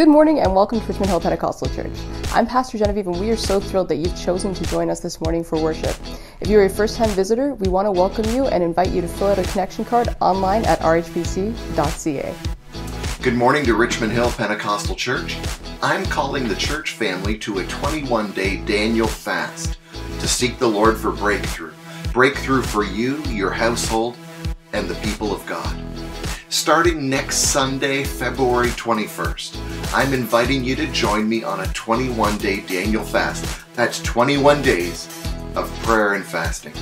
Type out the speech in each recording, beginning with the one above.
Good morning and welcome to Richmond Hill Pentecostal Church. I'm Pastor Genevieve and we are so thrilled that you've chosen to join us this morning for worship. If you're a first time visitor, we want to welcome you and invite you to fill out a connection card online at rhpc.ca. Good morning to Richmond Hill Pentecostal Church. I'm calling the church family to a 21 day Daniel fast to seek the Lord for breakthrough. Breakthrough for you, your household, and the people of God. Starting next Sunday, February 21st, I'm inviting you to join me on a 21 day Daniel fast. That's 21 days of prayer and fasting.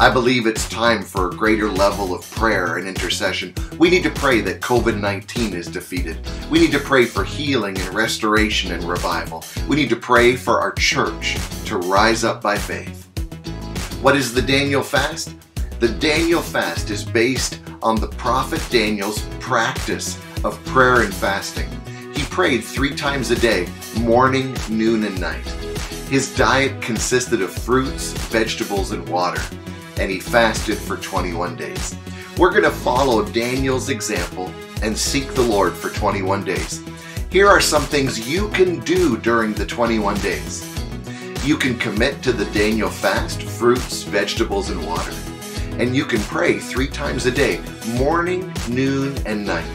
I believe it's time for a greater level of prayer and intercession. We need to pray that COVID 19 is defeated. We need to pray for healing and restoration and revival. We need to pray for our church to rise up by faith. What is the Daniel fast? The Daniel fast is based on the prophet Daniel's practice of prayer and fasting. He prayed three times a day, morning, noon, and night. His diet consisted of fruits, vegetables, and water, and he fasted for 21 days. We're going to follow Daniel's example and seek the Lord for 21 days. Here are some things you can do during the 21 days. You can commit to the Daniel fast, fruits, vegetables, and water and you can pray three times a day, morning, noon, and night.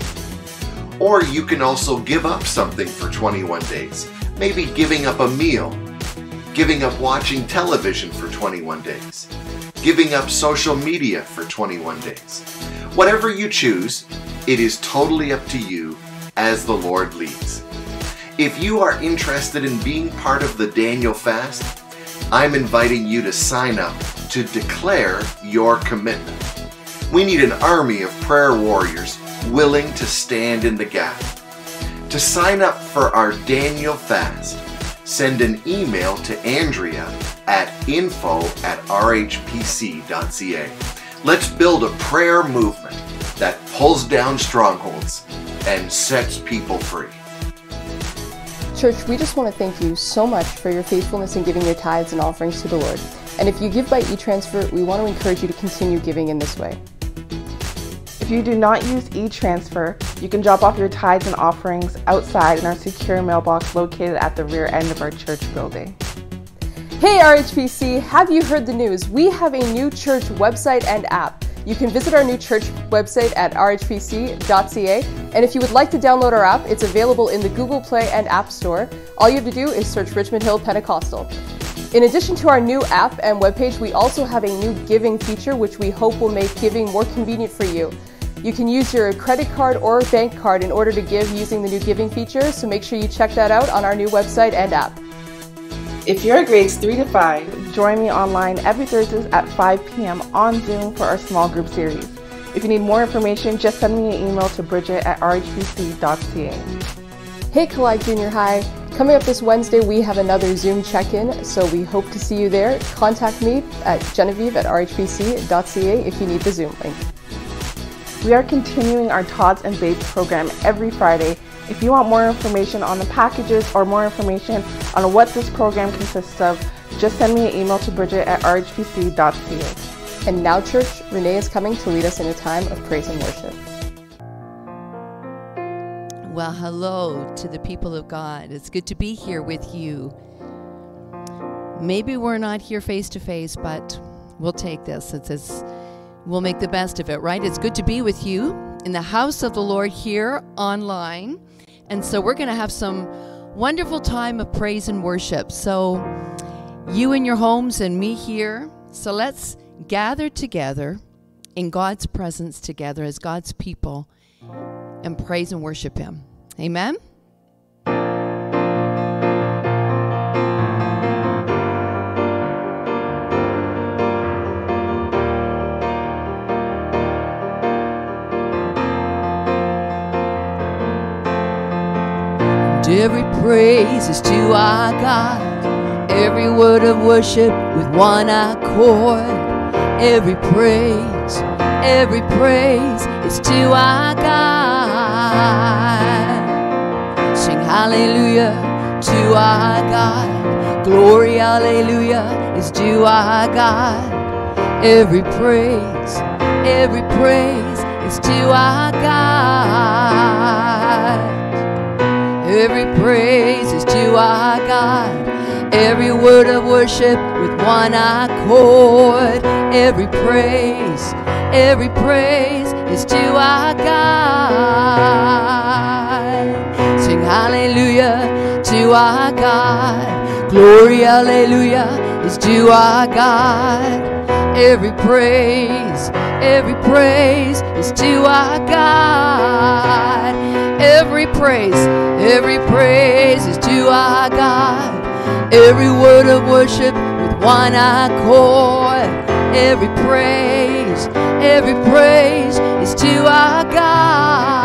Or you can also give up something for 21 days, maybe giving up a meal, giving up watching television for 21 days, giving up social media for 21 days. Whatever you choose, it is totally up to you as the Lord leads. If you are interested in being part of the Daniel fast, I'm inviting you to sign up to declare your commitment. We need an army of prayer warriors willing to stand in the gap. To sign up for our Daniel fast, send an email to Andrea at info at rhpc.ca. Let's build a prayer movement that pulls down strongholds and sets people free. Church, we just want to thank you so much for your faithfulness in giving your tithes and offerings to the Lord. And if you give by e-transfer, we want to encourage you to continue giving in this way. If you do not use e-transfer, you can drop off your tithes and offerings outside in our secure mailbox located at the rear end of our church building. Hey RHPC, have you heard the news? We have a new church website and app. You can visit our new church website at rhpc.ca. And if you would like to download our app, it's available in the Google Play and App Store. All you have to do is search Richmond Hill Pentecostal. In addition to our new app and webpage, we also have a new giving feature which we hope will make giving more convenient for you. You can use your credit card or bank card in order to give using the new giving feature, so make sure you check that out on our new website and app. If you're grades 3 to 5, join me online every Thursday at 5 p.m. on Zoom for our small group series. If you need more information, just send me an email to bridget at rhpc.ca. Hey Collide Junior High, coming up this Wednesday we have another Zoom check-in, so we hope to see you there. Contact me at genevieve at rhpc.ca if you need the Zoom link. We are continuing our Tots and Babes program every Friday if you want more information on the packages or more information on what this program consists of, just send me an email to bridget at rhpc.ca. And now, church, Renee is coming to lead us in a time of praise and worship. Well, hello to the people of God. It's good to be here with you. Maybe we're not here face to face, but we'll take this. It's, it's, we'll make the best of it, right? It's good to be with you in the house of the Lord here online. And so we're going to have some wonderful time of praise and worship. So you in your homes and me here. So let's gather together in God's presence together as God's people and praise and worship him. Amen. every praise is to our God. Every word of worship with one accord. Every praise, every praise is to our God. Hallelujah to our God. Glory, hallelujah is to our God. Every praise, every praise is to our God. Every praise is to our God. Every word of worship with one accord. Every praise, every praise is to our God. Hallelujah to our God. Glory, hallelujah is to our God. Every praise, every praise is to our God. Every praise, every praise is to our God. Every word of worship with one accord. Every praise, every praise is to our God.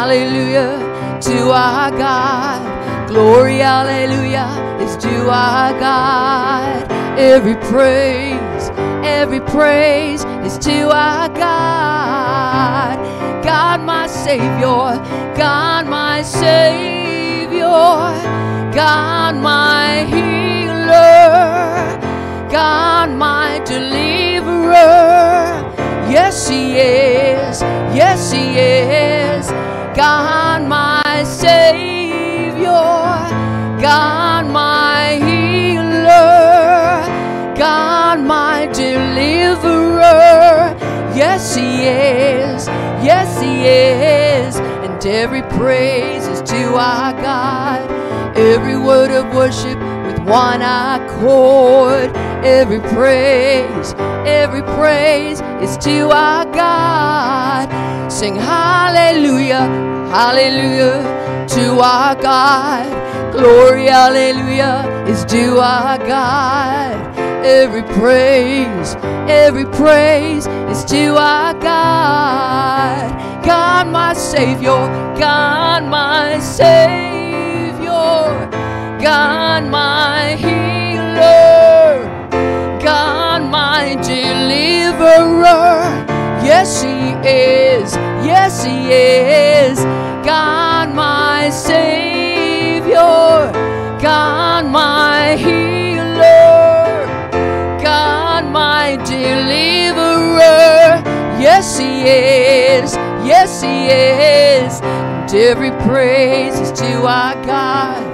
Hallelujah to our God. Glory, hallelujah is to our God. Every praise, every praise is to our God. God, my Savior, God, my Savior, God, my healer, God, my deliverer. Yes, He is, yes, He is, God, my Savior, God, my healer, God, my deliverer. Yes, He is. Yes, He is. And every praise is to our God. Every word of worship one accord. Every praise, every praise is to our God. Sing hallelujah, hallelujah to our God. Glory, hallelujah is to our God. Every praise, every praise is to our God. God, my Savior, God, my Savior, God, my healer, God, my deliverer. Yes, He is, yes, He is, God, my Savior, God, my healer. God, my deliverer. Yes, He is. Yes, He is. And every praise is to our God.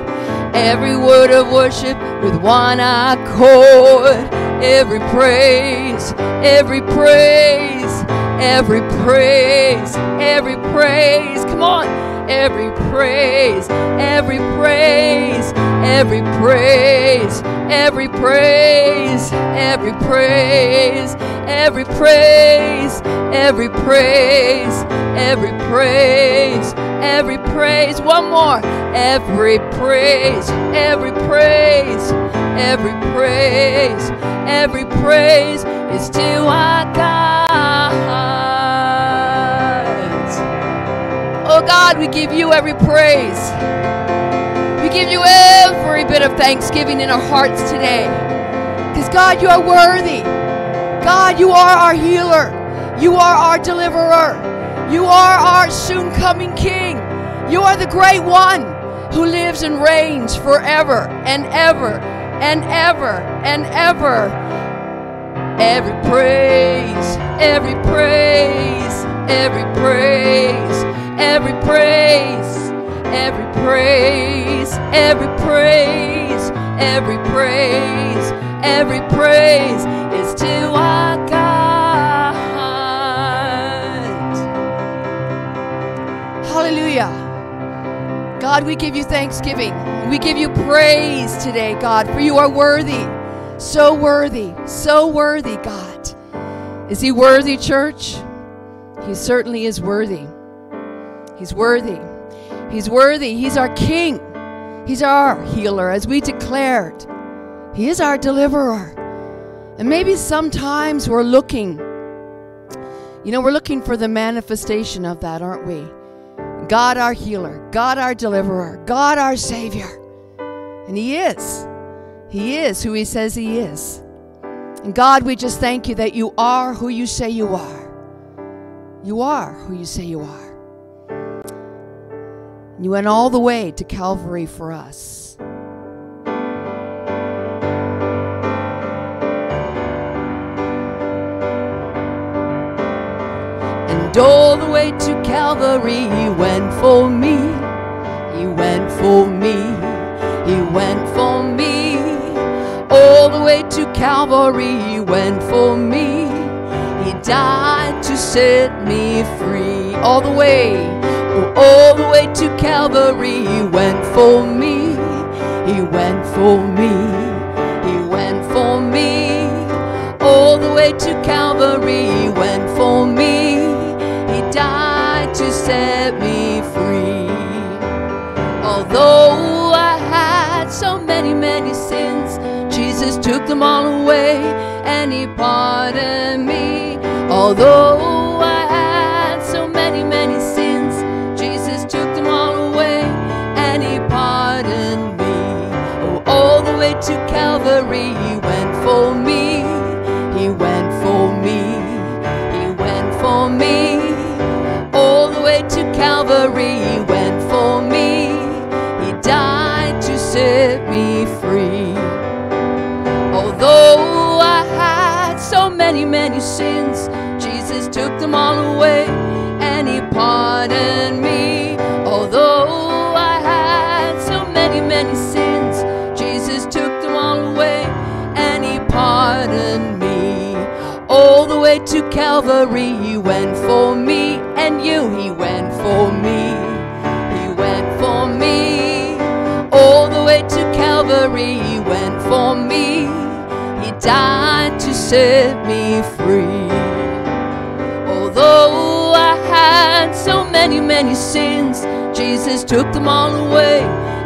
Every word of worship with one accord. Every praise, every praise, every praise, every praise. Come on. Every praise, every praise, every praise, every praise, every praise, every praise, every praise, every praise, every praise. One more. Every praise, every praise, every praise, every praise is to our God. God, we give you every praise. We give you every bit of thanksgiving in our hearts today. Because God, you are worthy. God, you are our healer. You are our deliverer. You are our soon coming King. You are the great one who lives and reigns forever and ever and ever and ever. Every praise, every praise, every praise, every praise, every praise, every praise, every praise, every praise is to our God. Hallelujah. God, we give you thanksgiving. We give you praise today, God, for you are worthy. So worthy, so worthy, God. Is he worthy, church? He certainly is worthy. He's worthy. He's worthy. He's our King. He's our healer, as we declared. He is our deliverer. And maybe sometimes we're looking, you know, we're looking for the manifestation of that, aren't we? God our healer, God our deliverer, God our Savior. And He is. He is who He says He is. And God, we just thank you that you are who you say you are. You are who you say you are. You went all the way to Calvary for us. And all the way to Calvary, He went for me. He went for me. He went for me. All the way to Calvary, He went for me. He died to set free. All the way, oh, all the way to Calvary, He went for me. He went for me. He went for me. All the way to Calvary, He went for me. He died to set me free. Although I had so many, many sins, Jesus took them all away and He pardoned me. Although sins, Jesus took them all away and He pardoned me. Although I had so many, many sins, Jesus took them all away and He pardoned me. All the way to Calvary, He went for me, and you, He went for me. He went for me. All the way to Calvary, He went for me. He died to save me many, many sins, Jesus took them all away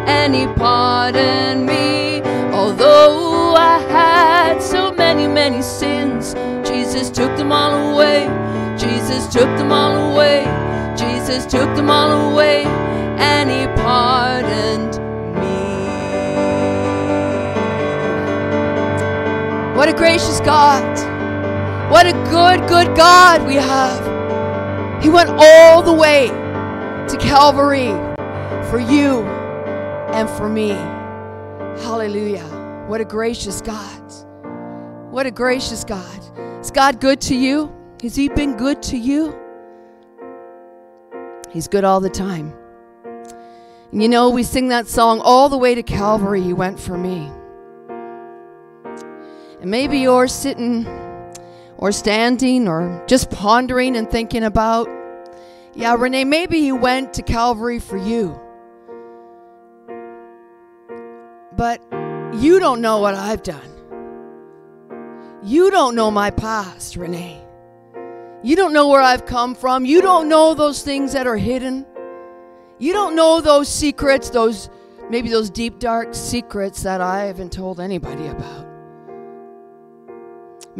and He pardoned me. Although I had so many, many sins, Jesus took them all away. Jesus took them all away. Jesus took them all away and He pardoned me. What a gracious God. What a good, good God we have. He went all the way to Calvary for you and for me. Hallelujah. What a gracious God. What a gracious God. Is God good to you? Has He been good to you? He's good all the time. And you know, we sing that song, All the Way to Calvary, He went for me. And maybe you're sitting or standing or just pondering and thinking about, yeah, Renee, maybe He went to Calvary for you. But you don't know what I've done. You don't know my past, Renee. You don't know where I've come from. You don't know those things that are hidden. You don't know those secrets, those maybe those deep, dark secrets that I haven't told anybody about.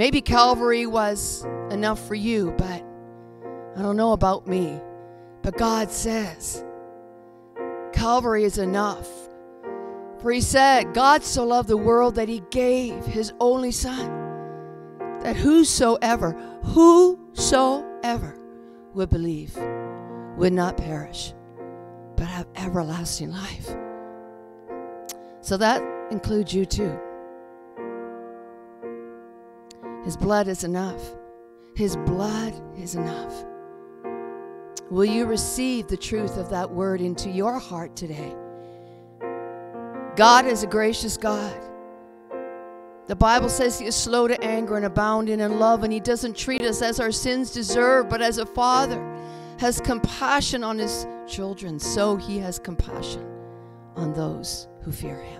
Maybe Calvary was enough for you, but I don't know about me. But God says Calvary is enough. For He said, God so loved the world that He gave His only Son, that whosoever, whosoever would believe would not perish, but have everlasting life. So that includes you too. His blood is enough. His blood is enough. Will you receive the truth of that word into your heart today? God is a gracious God. The Bible says He is slow to anger and abounding in love, and He doesn't treat us as our sins deserve, but as a father has compassion on His children, so He has compassion on those who fear Him.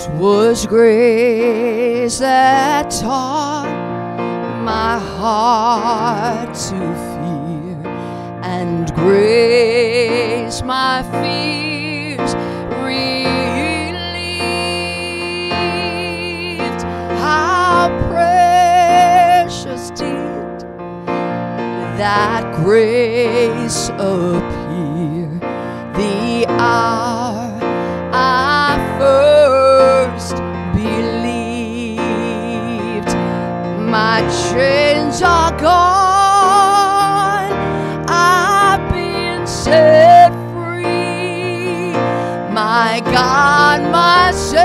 'Twas grace that taught my heart to fear, and grace my fears relieved. How precious did that grace appear my Savior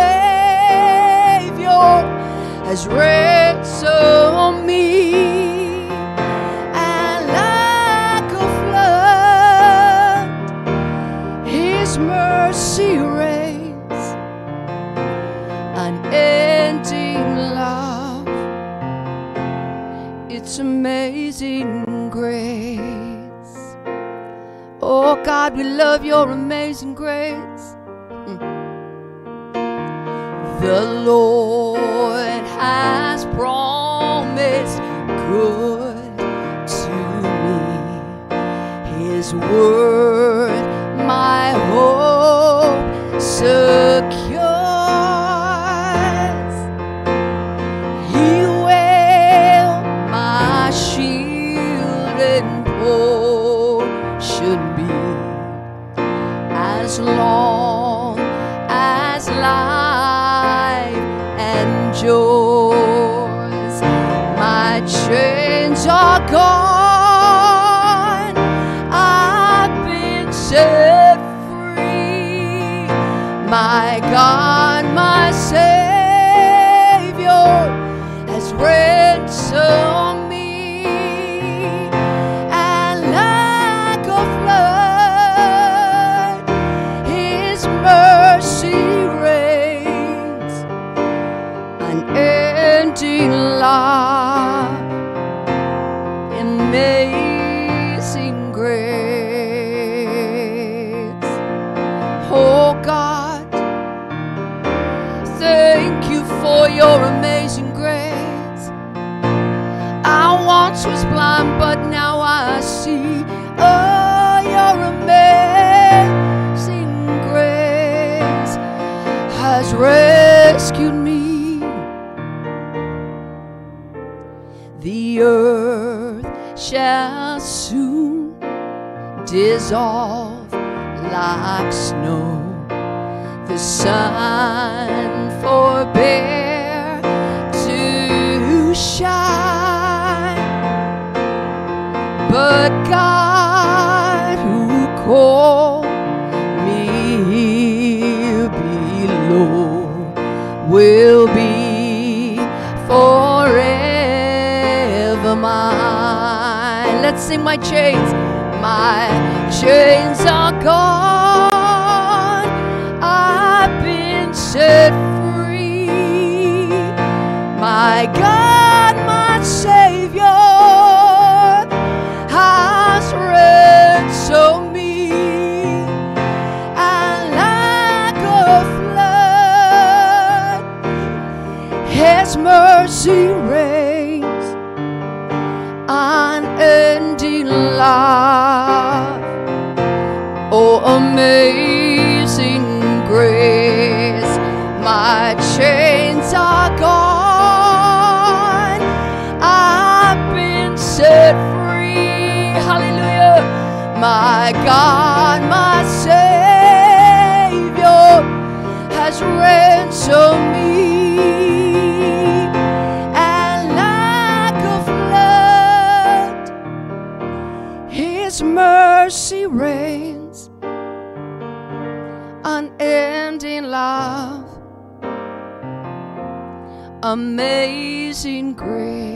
has ransomed me. And like a flood, His mercy reigns, unending love. It's amazing grace. Oh God, we love your amazing grace. The Lord has promised good to me. His word, my hope secures. The earth shall soon dissolve like snow. The sun forbear to shine. Sing my chains. My chains are gone. God, my Savior has ransomed me. And like a flood, His mercy reigns, unending love, amazing grace,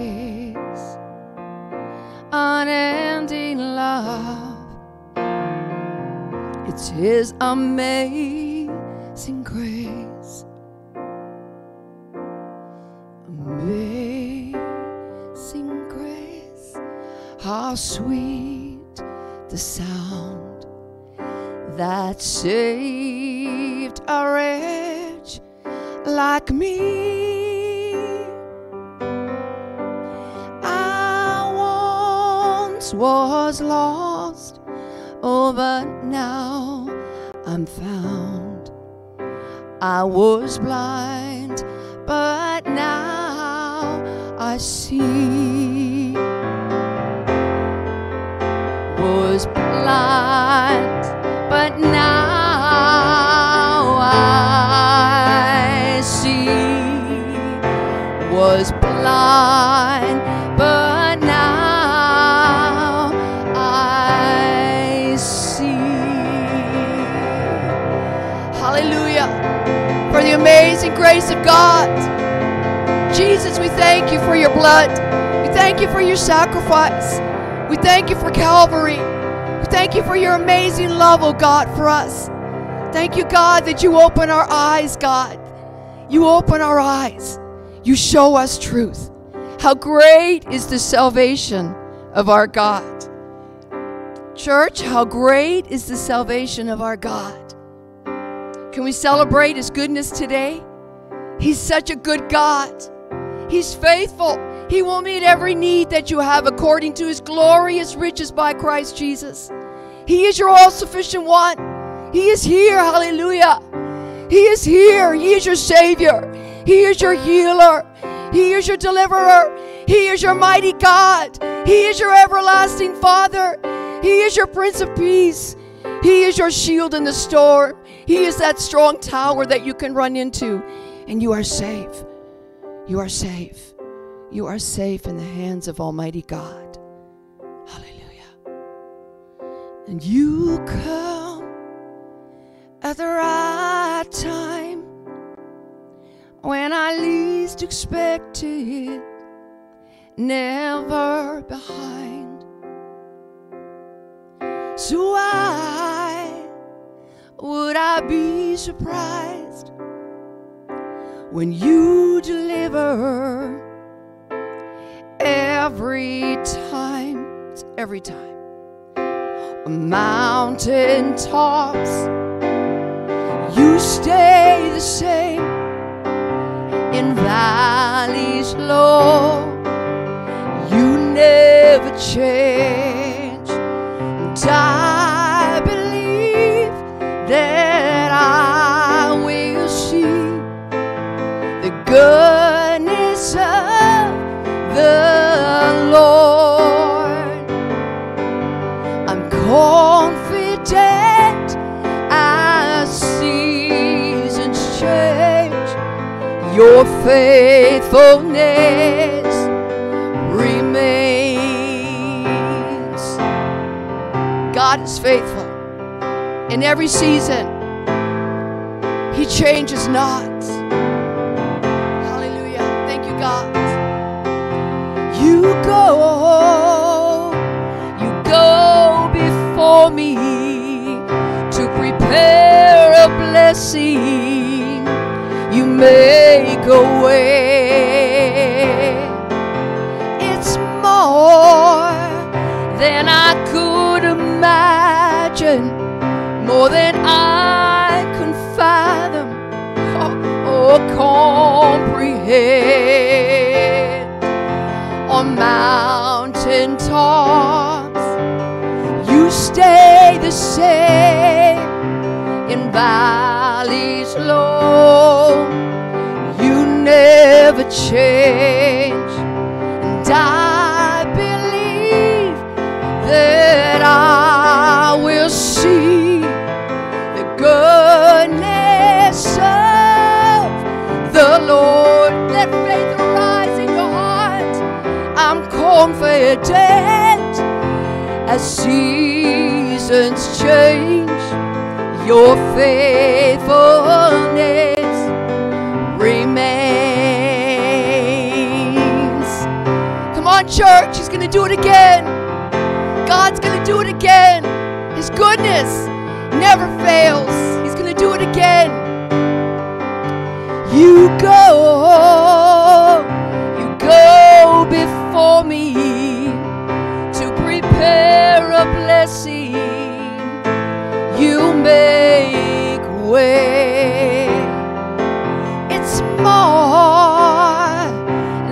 His amazing I was blind, but now I see. Was blind, but now for your blood. We thank you for your sacrifice. We thank you for Calvary. We thank you for your amazing love, oh God, for us. Thank you, God, that you open our eyes, God. You open our eyes. You show us truth. How great is the salvation of our God. Church, how great is the salvation of our God. Can we celebrate his goodness today? He's such a good God. He's faithful. He will meet every need that you have according to his glorious riches by Christ Jesus. He is your all sufficient one. He is here. Hallelujah. He is here. He is your Savior. He is your healer. He is your deliverer. He is your mighty God. He is your everlasting Father. He is your Prince of Peace. He is your shield in the storm. He is that strong tower that you can run into, and you are safe. You are safe. You are safe in the hands of Almighty God. Hallelujah. And you come at the right time when I least expect it, never behind. So why would I be surprised when you deliver every time? It's every time. Mountain tops, you stay the same. In valleys low, you never change. And goodness of the Lord. I'm confident as seasons change, your faithfulness remains. God is faithful in every season. He changes not. You go before me to prepare a blessing. You make a way. It's more than I could imagine, more than I can fathom or comprehend. Mountain tops, you stay the same. In valleys low, you never change. And I believe that I will see the goodness of the Lord. Confident as seasons change, your faithfulness remains. Come on, church, He's going to do it again. God's going to do it again. His goodness never fails. He's going to do it again. You go, you go before me to prepare a blessing. You make way. It's more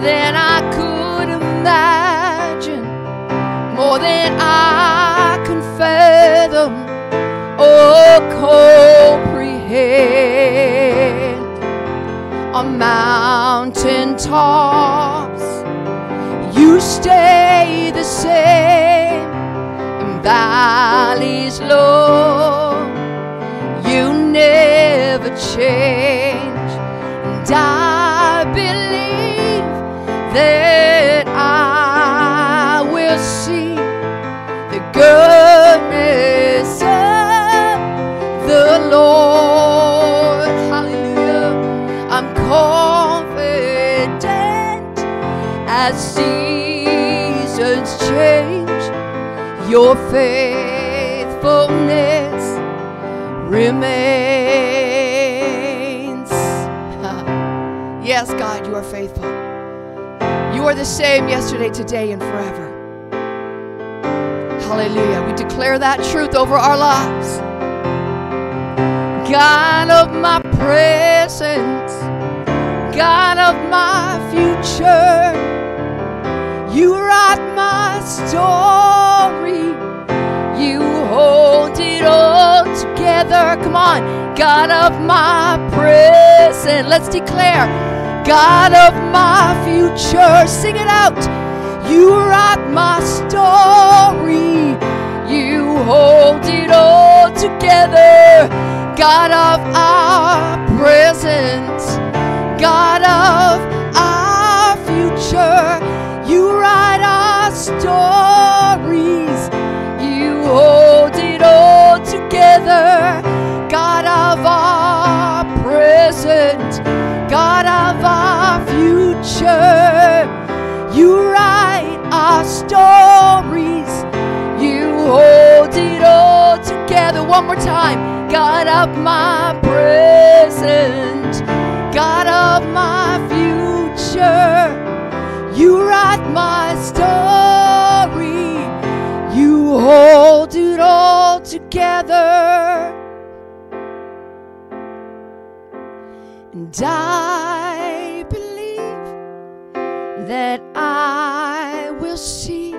than I could imagine, more than I can fathom or comprehend on mountain tops. You stay the same in valleys low. Faithfulness remains. yes, God, you are faithful. You are the same yesterday, today, and forever. Hallelujah. We declare that truth over our lives. God of my present, God of my future, you write my story. Hold it all together. Come on, God of my present. Let's declare, God of my future. Sing it out. You write my story. You hold it all together. God of our present, God of our future. You write our stories. You hold together. God of our present, God of our future. You write our stories. You hold it all together. One more time. God of my present, God of my future. You write my story. You hold it all together. Together and I believe that I will see,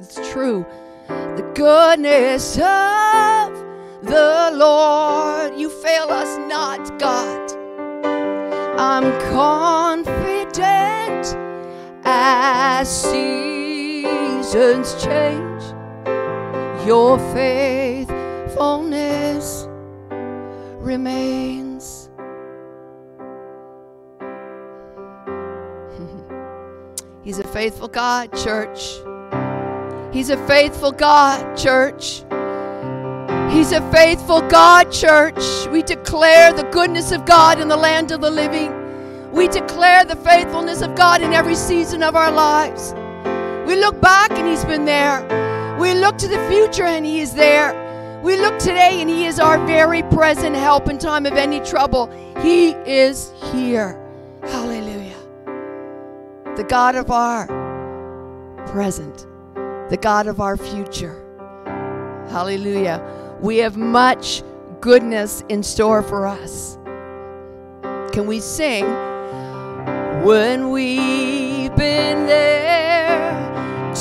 it's true, the goodness of the Lord. You fail us not, God. I'm confident as seasons change, your faithfulness remains. He's a faithful God, church. He's a faithful God, church. He's a faithful God, church. We declare the goodness of God in the land of the living. We declare the faithfulness of God in every season of our lives. We look back and He's been there. We look to the future and He is there. We look today and He is our very present help in time of any trouble. He is here. Hallelujah. The God of our present, the God of our future. Hallelujah. We have much goodness in store for us. Can we sing? When we've been there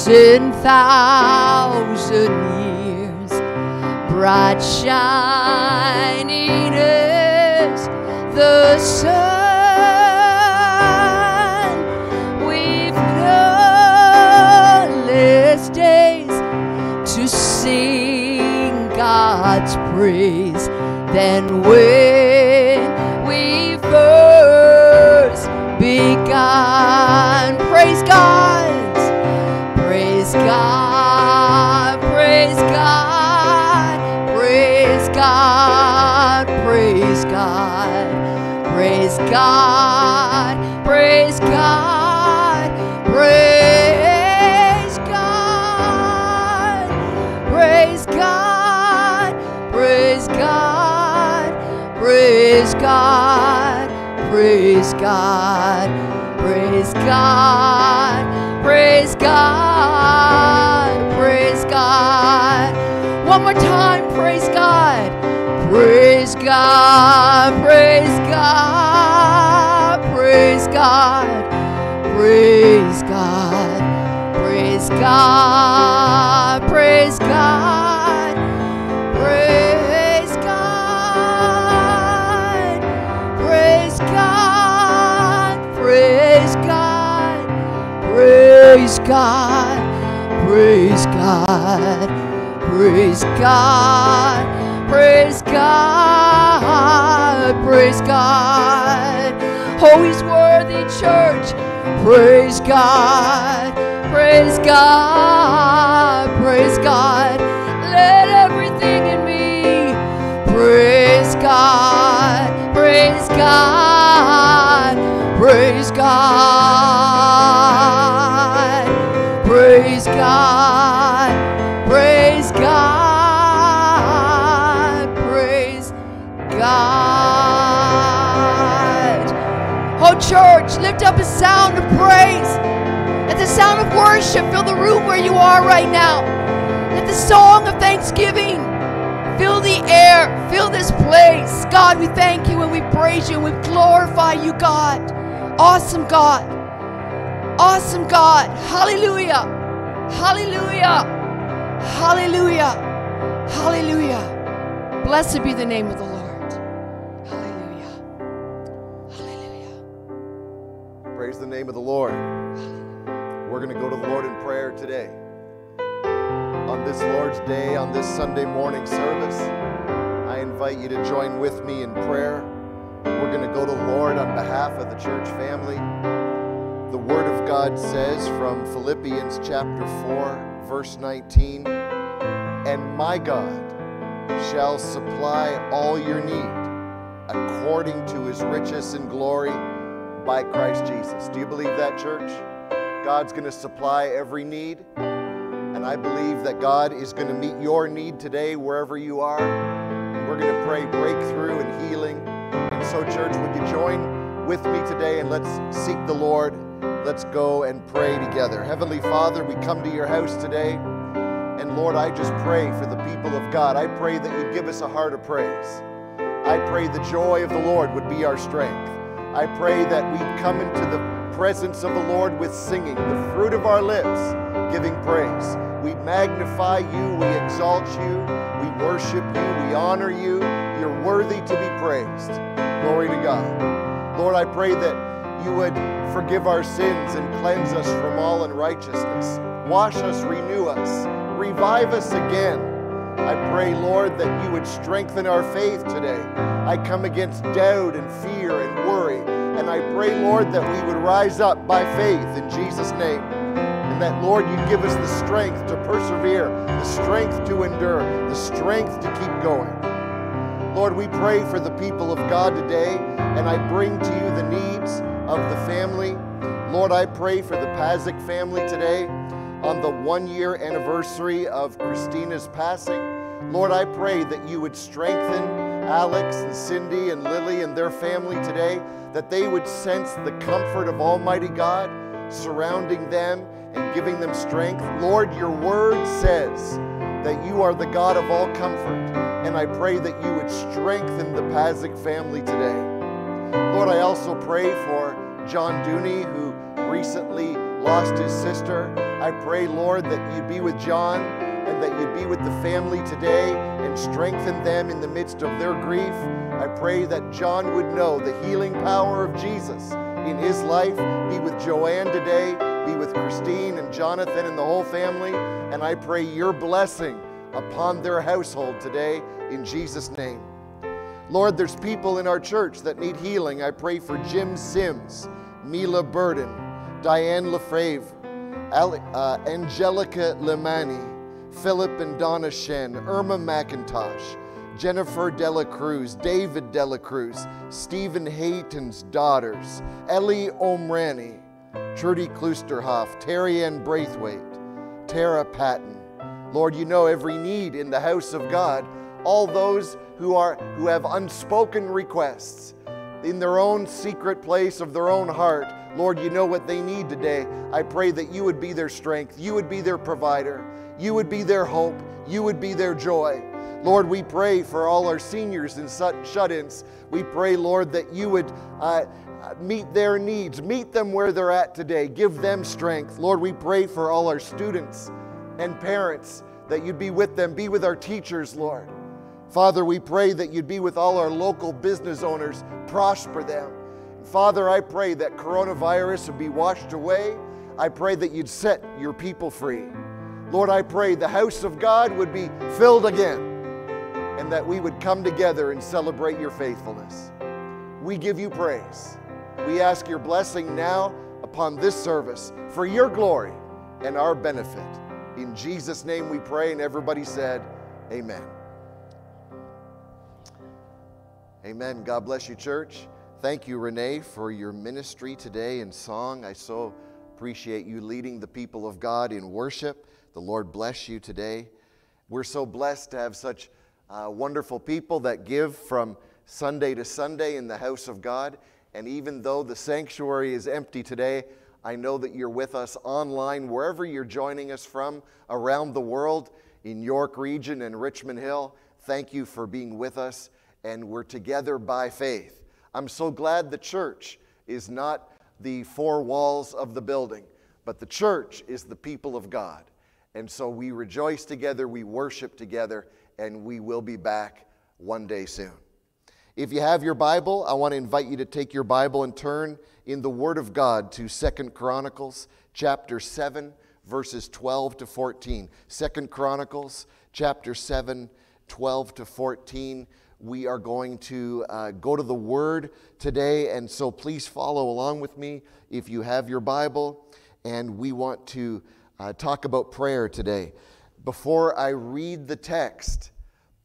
ten thousand years, bright shining as the sun. God's praise than when we first began. God. Praise God. Praise God. Praise God. Praise God. Praise God. Praise God. Praise God. Praise God. Praise God. Praise God. Praise God. Praise God. more time. Praise God. Praise God. Praise God. Praise God. Praise God. Praise God. Praise God. Praise God. Praise God. Praise God. Praise God. Praise God. Praise God. Praise God. Praise God. Oh, He's worthy, church. Praise God. Praise God. Praise God. Let everything in me praise God. Praise God. Praise God. Praise God. Church, lift up a sound of praise. Let the sound of worship fill the room where you are right now. Let the song of thanksgiving fill the air, fill this place. God, we thank you and we praise you and we glorify you, God. Awesome God. Awesome God. Hallelujah. Hallelujah. Hallelujah. Hallelujah. Blessed be the name of the Lord. Praise the name of the Lord. We're going to go to the Lord in prayer today. On this Lord's Day, on this Sunday morning service, I invite you to join with me in prayer. We're going to go to the Lord on behalf of the church family. The Word of God says from Philippians chapter 4, verse 19, And my God shall supply all your need according to his riches and glory by Christ Jesus. Do you believe that, church? God's going to supply every need. And I believe that God is going to meet your need today wherever you are. And we're going to pray breakthrough and healing. And so, church, would you join with me today and let's seek the Lord? Let's go and pray together. Heavenly Father, we come to your house today. And Lord, I just pray for the people of God. I pray that you give us a heart of praise. I pray the joy of the Lord would be our strength. I pray that we'd come into the presence of the Lord with singing, the fruit of our lips, giving praise. We magnify you, we exalt you, we worship you, we honor you. You're worthy to be praised. Glory to God. Lord, I pray that you would forgive our sins and cleanse us from all unrighteousness. Wash us, renew us, revive us again. I pray, Lord, that you would strengthen our faith today. I come against doubt and fear and worry. And I pray, Lord, that we would rise up by faith in Jesus' name. And that, Lord, you'd give us the strength to persevere, the strength to endure, the strength to keep going. Lord, we pray for the people of God today, and I bring to you the needs of the family. Lord, I pray for the Pazik family today on the one year anniversary of Christina's passing. Lord, I pray that you would strengthen Alex and Cindy and Lily and their family today, that they would sense the comfort of Almighty God surrounding them and giving them strength. Lord, your word says that you are the God of all comfort, and I pray that you would strengthen the Pazik family today. Lord, I also pray for John Dooney, who recently lost his sister. I pray, Lord, that you'd be with John that you'd be with the family today and strengthen them in the midst of their grief. I pray that John would know the healing power of Jesus in his life. Be with Joanne today, be with Christine and Jonathan and the whole family. And I pray your blessing upon their household today in Jesus' name. Lord, there's people in our church that need healing. I pray for Jim Sims, Mila Burden, Diane Lefrave, Ale- uh, Angelica Lemani, Philip and Donna Shen, Irma McIntosh, Jennifer Dela Cruz, David Dela Cruz, Stephen Hayton's daughters, Ellie Omrani, Trudy Klusterhoff, Terry Ann Braithwaite, Tara Patton. Lord, you know every need in the house of God, all those who are who have unspoken requests in their own secret place of their own heart. Lord, you know what they need today. I pray that you would be their strength, you would be their provider, you would be their hope, you would be their joy. Lord, we pray for all our seniors and shut ins. We pray, Lord, that you would uh, meet their needs, meet them where they're at today, give them strength. Lord, we pray for all our students and parents that you'd be with them, be with our teachers, Lord. Father, we pray that you'd be with all our local business owners, prosper them. Father, I pray that coronavirus would be washed away. I pray that you'd set your people free. Lord, I pray the house of God would be filled again and that we would come together and celebrate your faithfulness. We give you praise. We ask your blessing now upon this service for your glory and our benefit. In Jesus' name we pray, and everybody said, Amen. Amen. God bless you, church. Thank you, Renee, for your ministry today in song. I so appreciate you leading the people of God in worship. The Lord bless you today. We're so blessed to have such uh, wonderful people that give from Sunday to Sunday in the house of God. And even though the sanctuary is empty today, I know that you're with us online, wherever you're joining us from around the world, in York Region and Richmond Hill. Thank you for being with us, and we're together by faith. I'm so glad the church is not the four walls of the building, but the church is the people of God. And so we rejoice together, we worship together, and we will be back one day soon. If you have your Bible, I want to invite you to take your Bible and turn in the Word of God to Second Chronicles chapter 7, verses 12 to 14. Second Chronicles chapter 7, 12 to 14. We are going to uh, go to the Word today, and so please follow along with me if you have your Bible. And we want to uh, talk about prayer today. Before I read the text,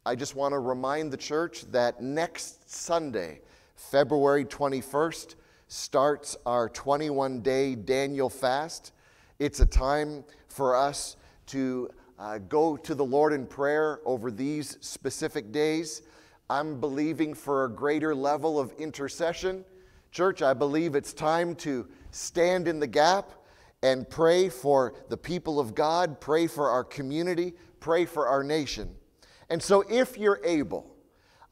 I just want to remind the church that next Sunday, February 21st, starts our 21 day Daniel fast. It's a time for us to uh, go to the Lord in prayer over these specific days. I'm believing for a greater level of intercession. Church, I believe it's time to stand in the gap and pray for the people of God, pray for our community, pray for our nation. And so, if you're able,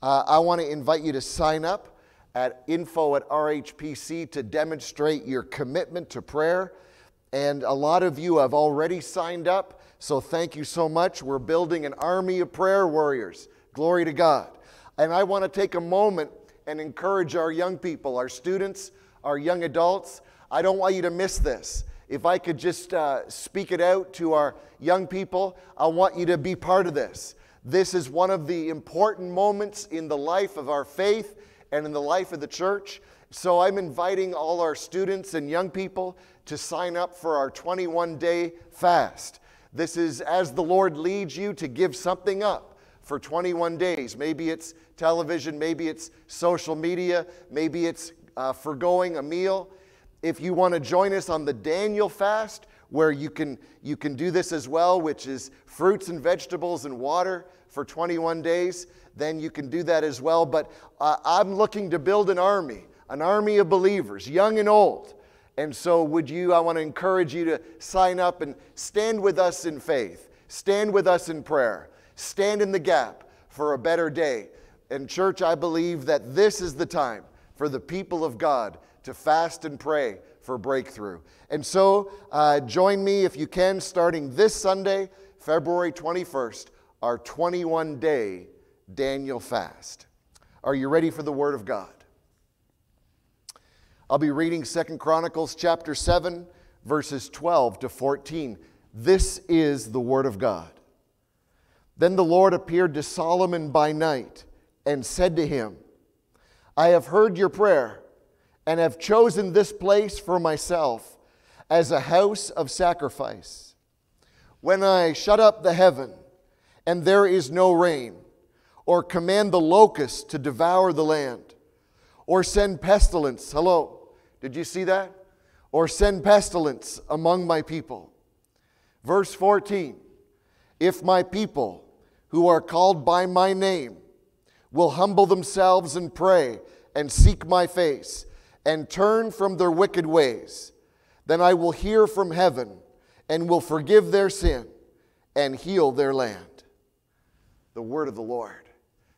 uh, I want to invite you to sign up at info at RHPC to demonstrate your commitment to prayer. And a lot of you have already signed up, so thank you so much. We're building an army of prayer warriors. Glory to God. And I want to take a moment and encourage our young people, our students, our young adults. I don't want you to miss this if I could just uh, speak it out to our young people, I want you to be part of this. This is one of the important moments in the life of our faith and in the life of the church. So I'm inviting all our students and young people to sign up for our 21 day fast. This is as the Lord leads you to give something up for 21 days. Maybe it's television, maybe it's social media, maybe it's uh, foregoing a meal if you want to join us on the Daniel fast, where you can, you can do this as well, which is fruits and vegetables and water for 21 days, then you can do that as well. But uh, I'm looking to build an army, an army of believers, young and old. And so, would you, I want to encourage you to sign up and stand with us in faith, stand with us in prayer, stand in the gap for a better day. And, church, I believe that this is the time for the people of God to fast and pray for breakthrough. And so, uh, join me if you can, starting this Sunday, February 21st, our 21 day Daniel fast. Are you ready for the Word of God? I'll be reading Second Chronicles chapter 7, verses 12 to 14. This is the Word of God. Then the Lord appeared to Solomon by night and said to him, I have heard your prayer and have chosen this place for myself as a house of sacrifice. When I shut up the heaven and there is no rain, or command the locusts to devour the land, or send pestilence, hello, did you see that? Or send pestilence among my people. Verse 14 If my people, who are called by my name, will humble themselves and pray and seek my face, and turn from their wicked ways, then I will hear from heaven and will forgive their sin and heal their land. The word of the Lord.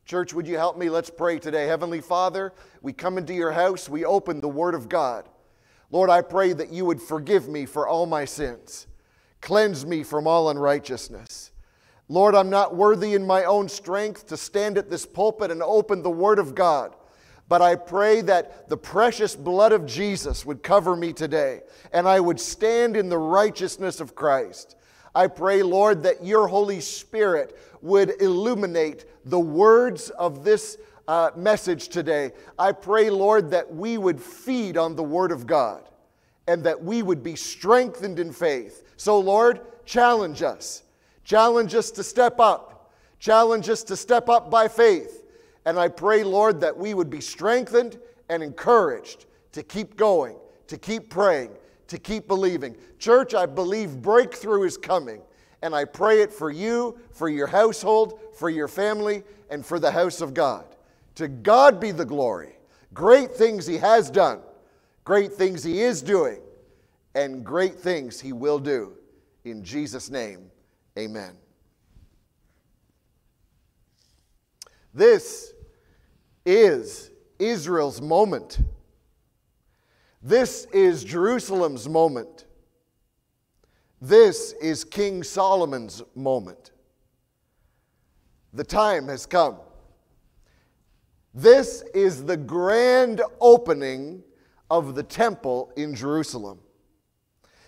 Church, would you help me? Let's pray today. Heavenly Father, we come into your house, we open the word of God. Lord, I pray that you would forgive me for all my sins, cleanse me from all unrighteousness. Lord, I'm not worthy in my own strength to stand at this pulpit and open the word of God. But I pray that the precious blood of Jesus would cover me today and I would stand in the righteousness of Christ. I pray, Lord, that your Holy Spirit would illuminate the words of this uh, message today. I pray, Lord, that we would feed on the Word of God and that we would be strengthened in faith. So, Lord, challenge us. Challenge us to step up. Challenge us to step up by faith. And I pray, Lord, that we would be strengthened and encouraged to keep going, to keep praying, to keep believing. Church, I believe breakthrough is coming. And I pray it for you, for your household, for your family, and for the house of God. To God be the glory. Great things He has done, great things He is doing, and great things He will do. In Jesus' name, amen. This is Israel's moment. This is Jerusalem's moment. This is King Solomon's moment. The time has come. This is the grand opening of the temple in Jerusalem.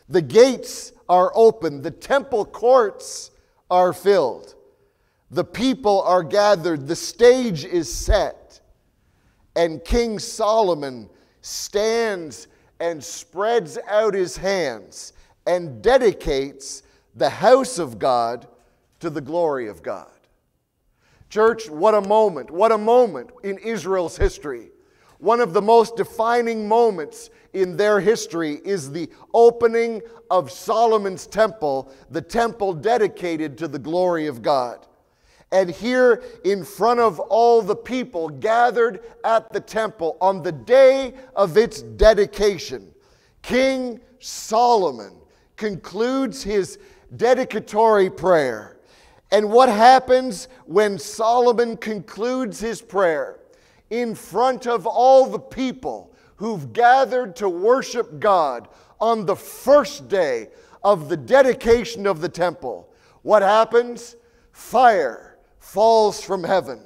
The gates are open, the temple courts are filled, the people are gathered, the stage is set, and King Solomon stands and spreads out his hands and dedicates the house of God to the glory of God. Church, what a moment, what a moment in Israel's history. One of the most defining moments in their history is the opening of Solomon's temple, the temple dedicated to the glory of God. And here, in front of all the people gathered at the temple on the day of its dedication, King Solomon concludes his dedicatory prayer. And what happens when Solomon concludes his prayer in front of all the people who've gathered to worship God on the first day of the dedication of the temple? What happens? Fire falls from heaven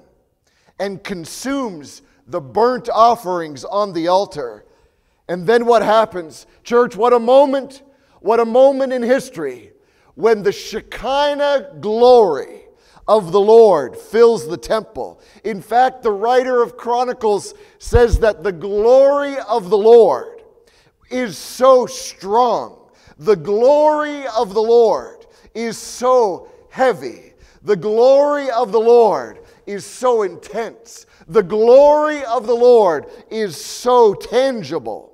and consumes the burnt offerings on the altar. And then what happens? Church, what a moment! What a moment in history when the Shekinah glory of the Lord fills the temple. In fact, the writer of Chronicles says that the glory of the Lord is so strong. The glory of the Lord is so heavy. The glory of the Lord is so intense. The glory of the Lord is so tangible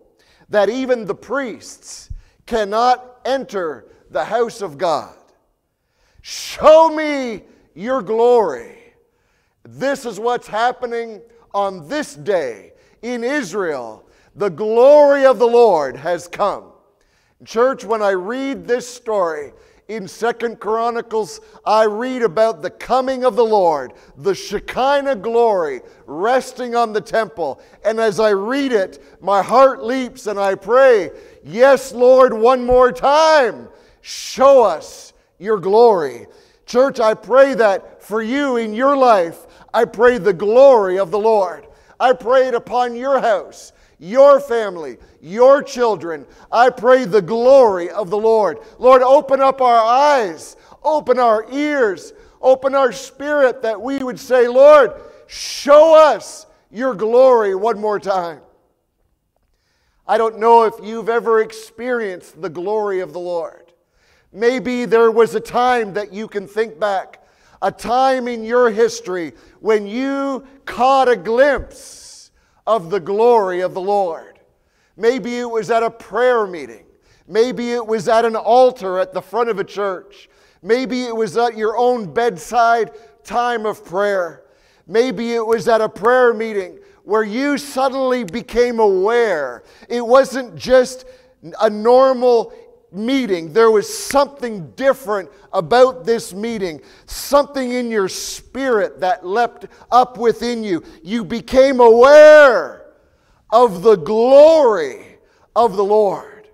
that even the priests cannot enter the house of God. Show me your glory. This is what's happening on this day in Israel. The glory of the Lord has come. Church, when I read this story, in Second Chronicles, I read about the coming of the Lord, the Shekinah glory resting on the temple. And as I read it, my heart leaps and I pray, Yes, Lord, one more time. Show us your glory. Church, I pray that for you in your life, I pray the glory of the Lord. I pray it upon your house, your family, your children. I pray the glory of the Lord. Lord, open up our eyes, open our ears, open our spirit that we would say, Lord, show us your glory one more time. I don't know if you've ever experienced the glory of the Lord. Maybe there was a time that you can think back, a time in your history when you caught a glimpse of the glory of the Lord. Maybe it was at a prayer meeting. Maybe it was at an altar at the front of a church. Maybe it was at your own bedside time of prayer. Maybe it was at a prayer meeting where you suddenly became aware. It wasn't just a normal meeting, there was something different about this meeting, something in your spirit that leapt up within you. You became aware of the glory of the Lord.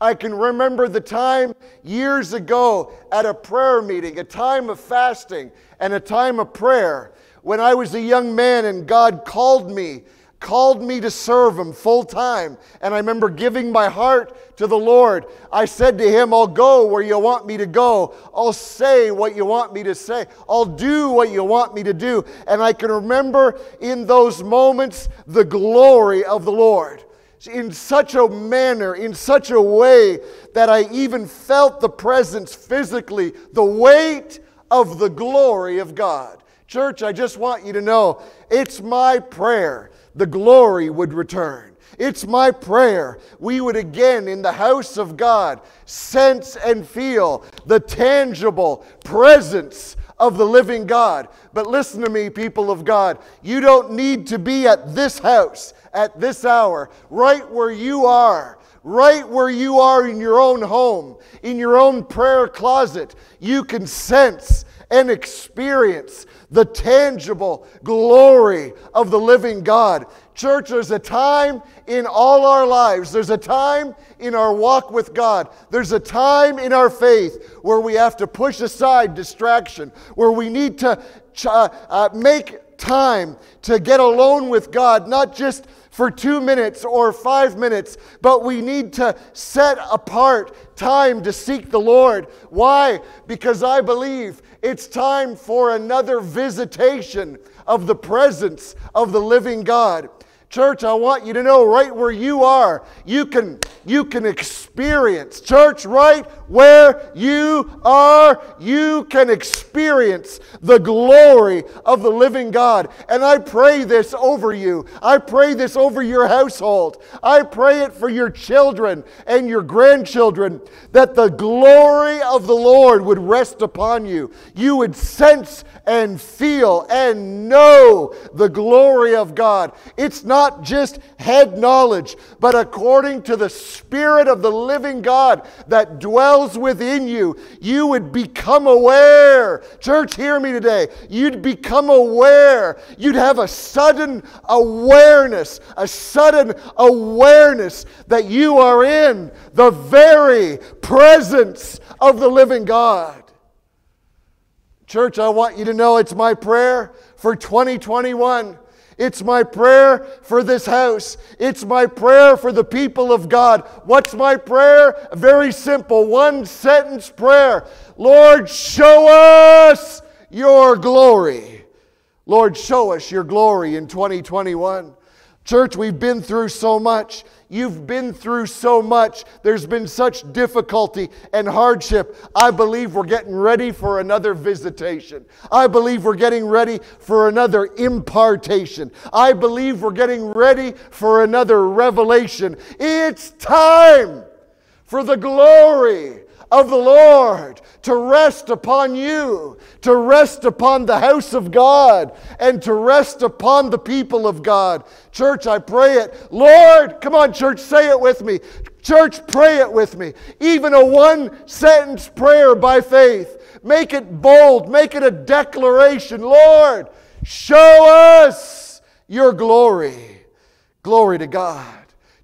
I can remember the time years ago at a prayer meeting, a time of fasting and a time of prayer, when I was a young man and God called me called me to serve him full time. And I remember giving my heart to the Lord. I said to him, I'll go where you want me to go. I'll say what you want me to say. I'll do what you want me to do. And I can remember in those moments the glory of the Lord in such a manner, in such a way that I even felt the presence physically, the weight of the glory of God. Church, I just want you to know it's my prayer the glory would return. It's my prayer we would again in the house of God sense and feel the tangible presence of the living God. But listen to me, people of God. You don't need to be at this house at this hour, right where you are, right where you are in your own home, in your own prayer closet. You can sense and experience the tangible glory of the living God. Church, there's a time in all our lives, there's a time in our walk with God, there's a time in our faith where we have to push aside distraction, where we need to uh, uh, make time to get alone with God, not just for two minutes or five minutes, but we need to set apart time to seek the Lord. Why? Because I believe it's time for another visitation of the presence of the living God. Church, I want you to know right where you are, you can, you can experience. Church, right where you are, you can experience the glory of the living God. And I pray this over you. I pray this over your household. I pray it for your children and your grandchildren that the glory of the Lord would rest upon you. You would sense and feel and know the glory of God. It's not just head knowledge, but according to the Spirit of the living God that dwells within you, you would become aware. Church, hear me today. You'd become aware. You'd have a sudden awareness, a sudden awareness that you are in the very presence of the living God. Church, I want you to know it's my prayer for 2021. It's my prayer for this house. It's my prayer for the people of God. What's my prayer? Very simple, one sentence prayer Lord, show us your glory. Lord, show us your glory in 2021. Church, we've been through so much. You've been through so much. There's been such difficulty and hardship. I believe we're getting ready for another visitation. I believe we're getting ready for another impartation. I believe we're getting ready for another revelation. It's time for the glory of the Lord to rest upon you, to rest upon the house of God, and to rest upon the people of God. Church, I pray it. Lord, come on, church, say it with me. Church, pray it with me. Even a one sentence prayer by faith. Make it bold, make it a declaration. Lord, show us your glory. Glory to God.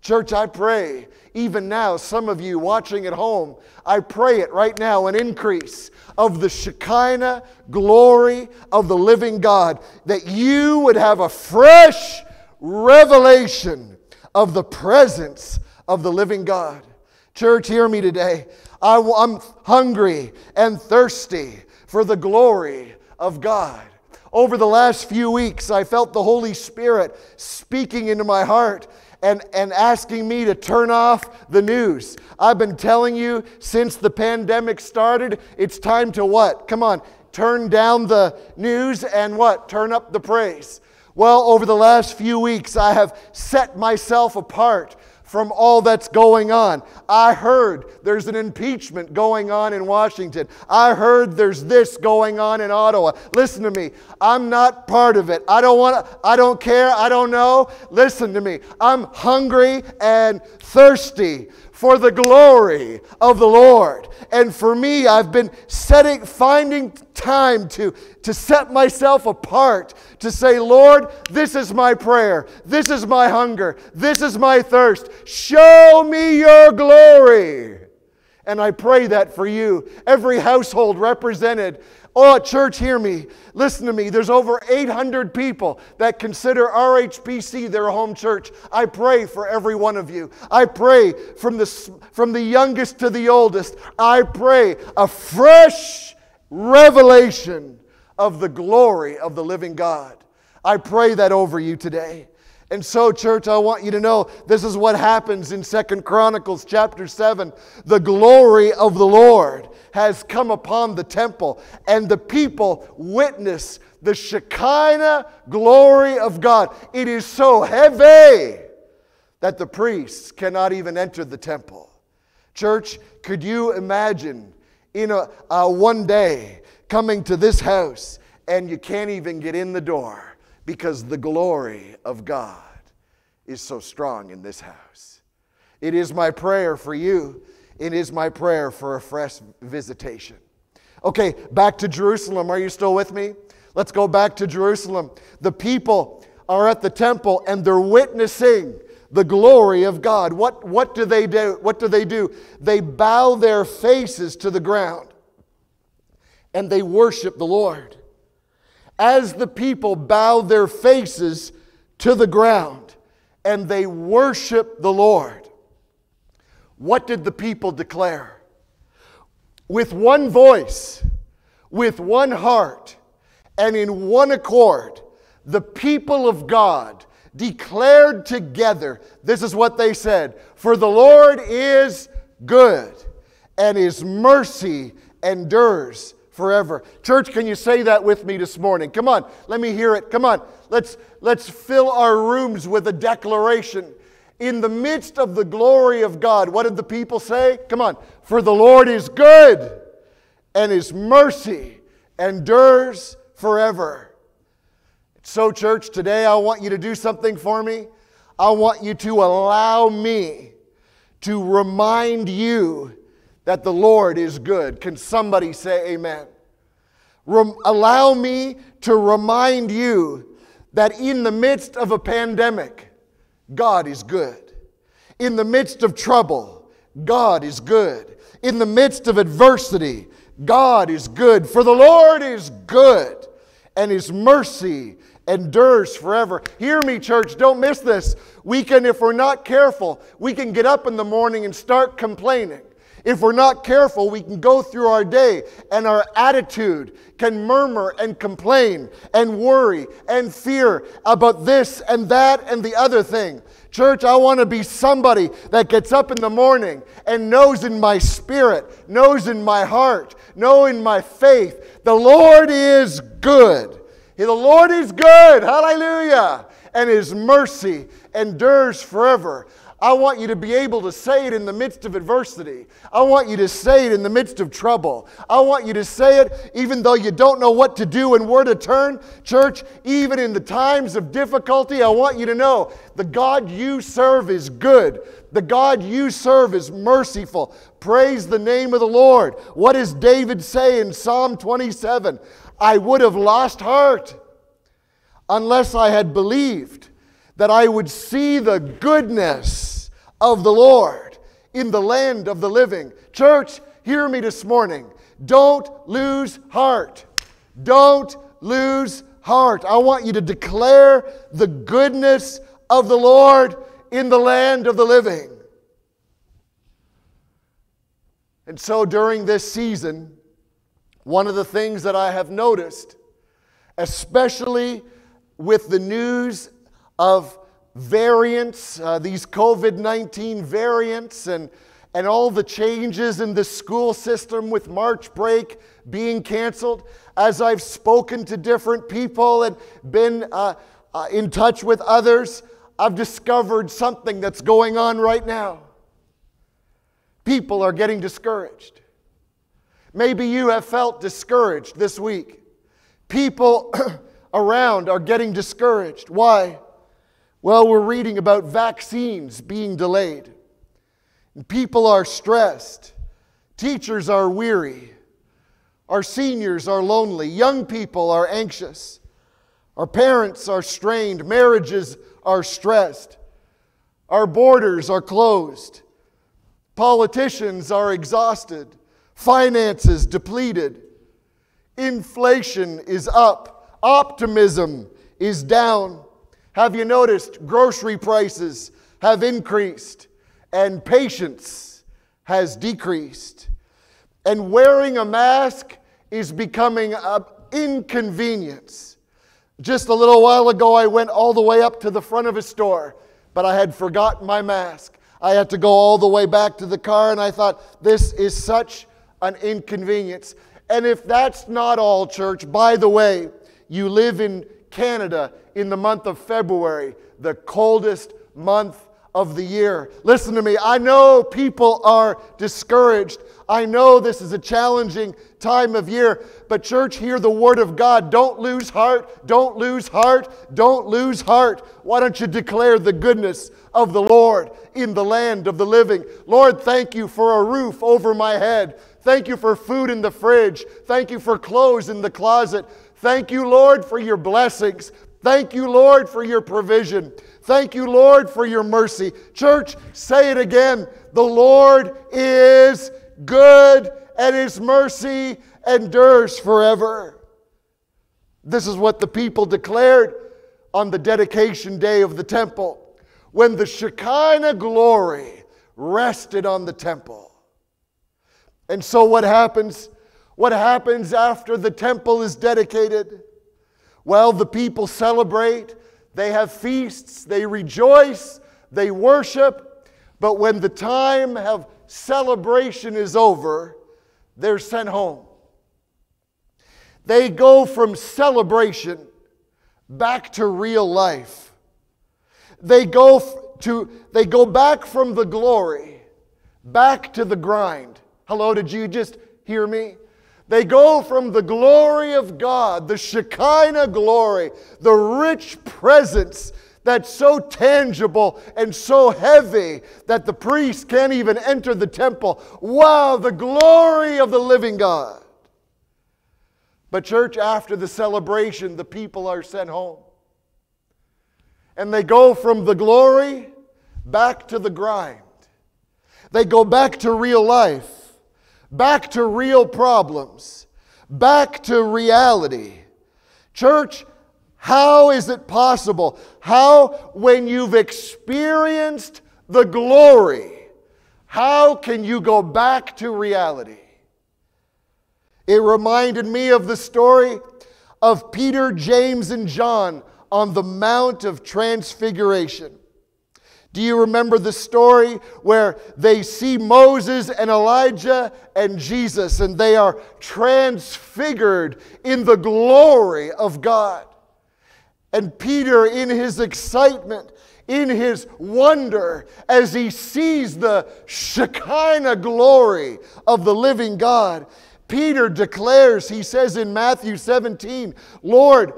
Church, I pray even now, some of you watching at home, I pray it right now an increase of the Shekinah glory of the living God, that you would have a fresh revelation of the presence of the living God. Church, hear me today. I, am hungry and thirsty for the glory of God. Over the last few weeks, I felt the Holy Spirit speaking into my heart and, and asking me to turn off the news. I've been telling you since the pandemic started, it's time to what? Come on, turn down the news and what? Turn up the praise. Well, over the last few weeks, I have set myself apart from all that's going on. I heard there's an impeachment going on in Washington. I heard there's this going on in Ottawa. Listen to me. I'm not part of it. I don't want I don't care. I don't know. Listen to me. I'm hungry and thirsty for the glory of the Lord. And for me, I've been setting, finding time to, to set myself apart to say, Lord, this is my prayer. This is my hunger. This is my thirst. Show me your glory. And I pray that for you, every household represented. Oh, church, hear me. Listen to me. There's over 800 people that consider RHPC their home church. I pray for every one of you. I pray from the, from the youngest to the oldest. I pray a fresh revelation of the glory of the living God. I pray that over you today. And so, church, I want you to know this is what happens in Second Chronicles chapter 7. The glory of the Lord has come upon the temple, and the people witness the Shekinah glory of God. It is so heavy that the priests cannot even enter the temple. Church, could you imagine in a, a one day coming to this house and you can't even get in the door? Because the glory of God is so strong in this house. It is my prayer for you. It is my prayer for a fresh visitation. Okay, back to Jerusalem. Are you still with me? Let's go back to Jerusalem. The people are at the temple and they're witnessing the glory of God. What, what do they do? What do they do? They bow their faces to the ground and they worship the Lord as the people bow their faces to the ground and they worship the Lord, what did the people declare? With one voice, with one heart, and in one accord, the people of God declared together this is what they said For the Lord is good, and his mercy endures forever. Church, can you say that with me this morning? Come on, let me hear it. Come on, let's, let's fill our rooms with a declaration. In the midst of the glory of God, what did the people say? Come on, for the Lord is good and his mercy endures forever. So, church, today I want you to do something for me. I want you to allow me to remind you that the Lord is good. Can somebody say amen? Rem- allow me to remind you that in the midst of a pandemic, God is good. In the midst of trouble, God is good. In the midst of adversity, God is good. For the Lord is good, and his mercy endures forever. Hear me, church, don't miss this. We can, if we're not careful, we can get up in the morning and start complaining. If we're not careful, we can go through our day and our attitude can murmur and complain and worry and fear about this and that and the other thing. Church, I want to be somebody that gets up in the morning and knows in my spirit, knows in my heart, know in my faith, the Lord is good. The Lord is good. Hallelujah. And his mercy endures forever. I want you to be able to say it in the midst of adversity. I want you to say it in the midst of trouble. I want you to say it even though you don't know what to do and where to turn. Church, even in the times of difficulty, I want you to know the God you serve is good. The God you serve is merciful. Praise the name of the Lord. What does David say in Psalm 27? I would have lost heart unless I had believed that I would see the goodness of the Lord in the land of the living. Church, hear me this morning. Don't lose heart. Don't lose heart. I want you to declare the goodness of the Lord in the land of the living. And so during this season, one of the things that I have noticed, especially with the news of variants, uh, these COVID 19 variants, and, and all the changes in the school system with March break being canceled, as I've spoken to different people and been uh, uh, in touch with others, I've discovered something that's going on right now. People are getting discouraged. Maybe you have felt discouraged this week. People around are getting discouraged. Why? Well, we're reading about vaccines being delayed. People are stressed. Teachers are weary. Our seniors are lonely. Young people are anxious. Our parents are strained. Marriages are stressed. Our borders are closed. Politicians are exhausted, finances depleted, inflation is up, optimism is down. Have you noticed grocery prices have increased and patience has decreased? And wearing a mask is becoming an inconvenience. Just a little while ago, I went all the way up to the front of a store, but I had forgotten my mask. I had to go all the way back to the car, and I thought, this is such an inconvenience. And if that's not all, church, by the way, you live in Canada in the month of February, the coldest month of the year. Listen to me. I know people are discouraged. I know this is a challenging time of year, but church, hear the word of God. Don't lose heart. Don't lose heart. Don't lose heart. Why don't you declare the goodness of the Lord in the land of the living? Lord, thank you for a roof over my head. Thank you for food in the fridge. Thank you for clothes in the closet. Thank you, Lord, for your blessings. Thank you, Lord, for your provision. Thank you, Lord, for your mercy. Church, say it again. The Lord is good, and his mercy endures forever. This is what the people declared on the dedication day of the temple when the Shekinah glory rested on the temple. And so, what happens? What happens after the temple is dedicated? Well, the people celebrate, they have feasts, they rejoice, they worship, but when the time of celebration is over, they're sent home. They go from celebration back to real life. They go to they go back from the glory back to the grind. Hello, did you just hear me? They go from the glory of God, the Shekinah glory, the rich presence that's so tangible and so heavy that the priest can't even enter the temple. Wow, the glory of the living God. But, church, after the celebration, the people are sent home. And they go from the glory back to the grind. They go back to real life back to real problems, back to reality. Church, how is it possible? How, when you've experienced the glory, how can you go back to reality? It reminded me of the story of Peter, James, and John on the Mount of Transfiguration. Do you remember the story where they see Moses and Elijah and Jesus and they are transfigured in the glory of God? And Peter, in his excitement, in his wonder, as he sees the Shekinah glory of the living God, Peter declares, he says in Matthew 17, Lord,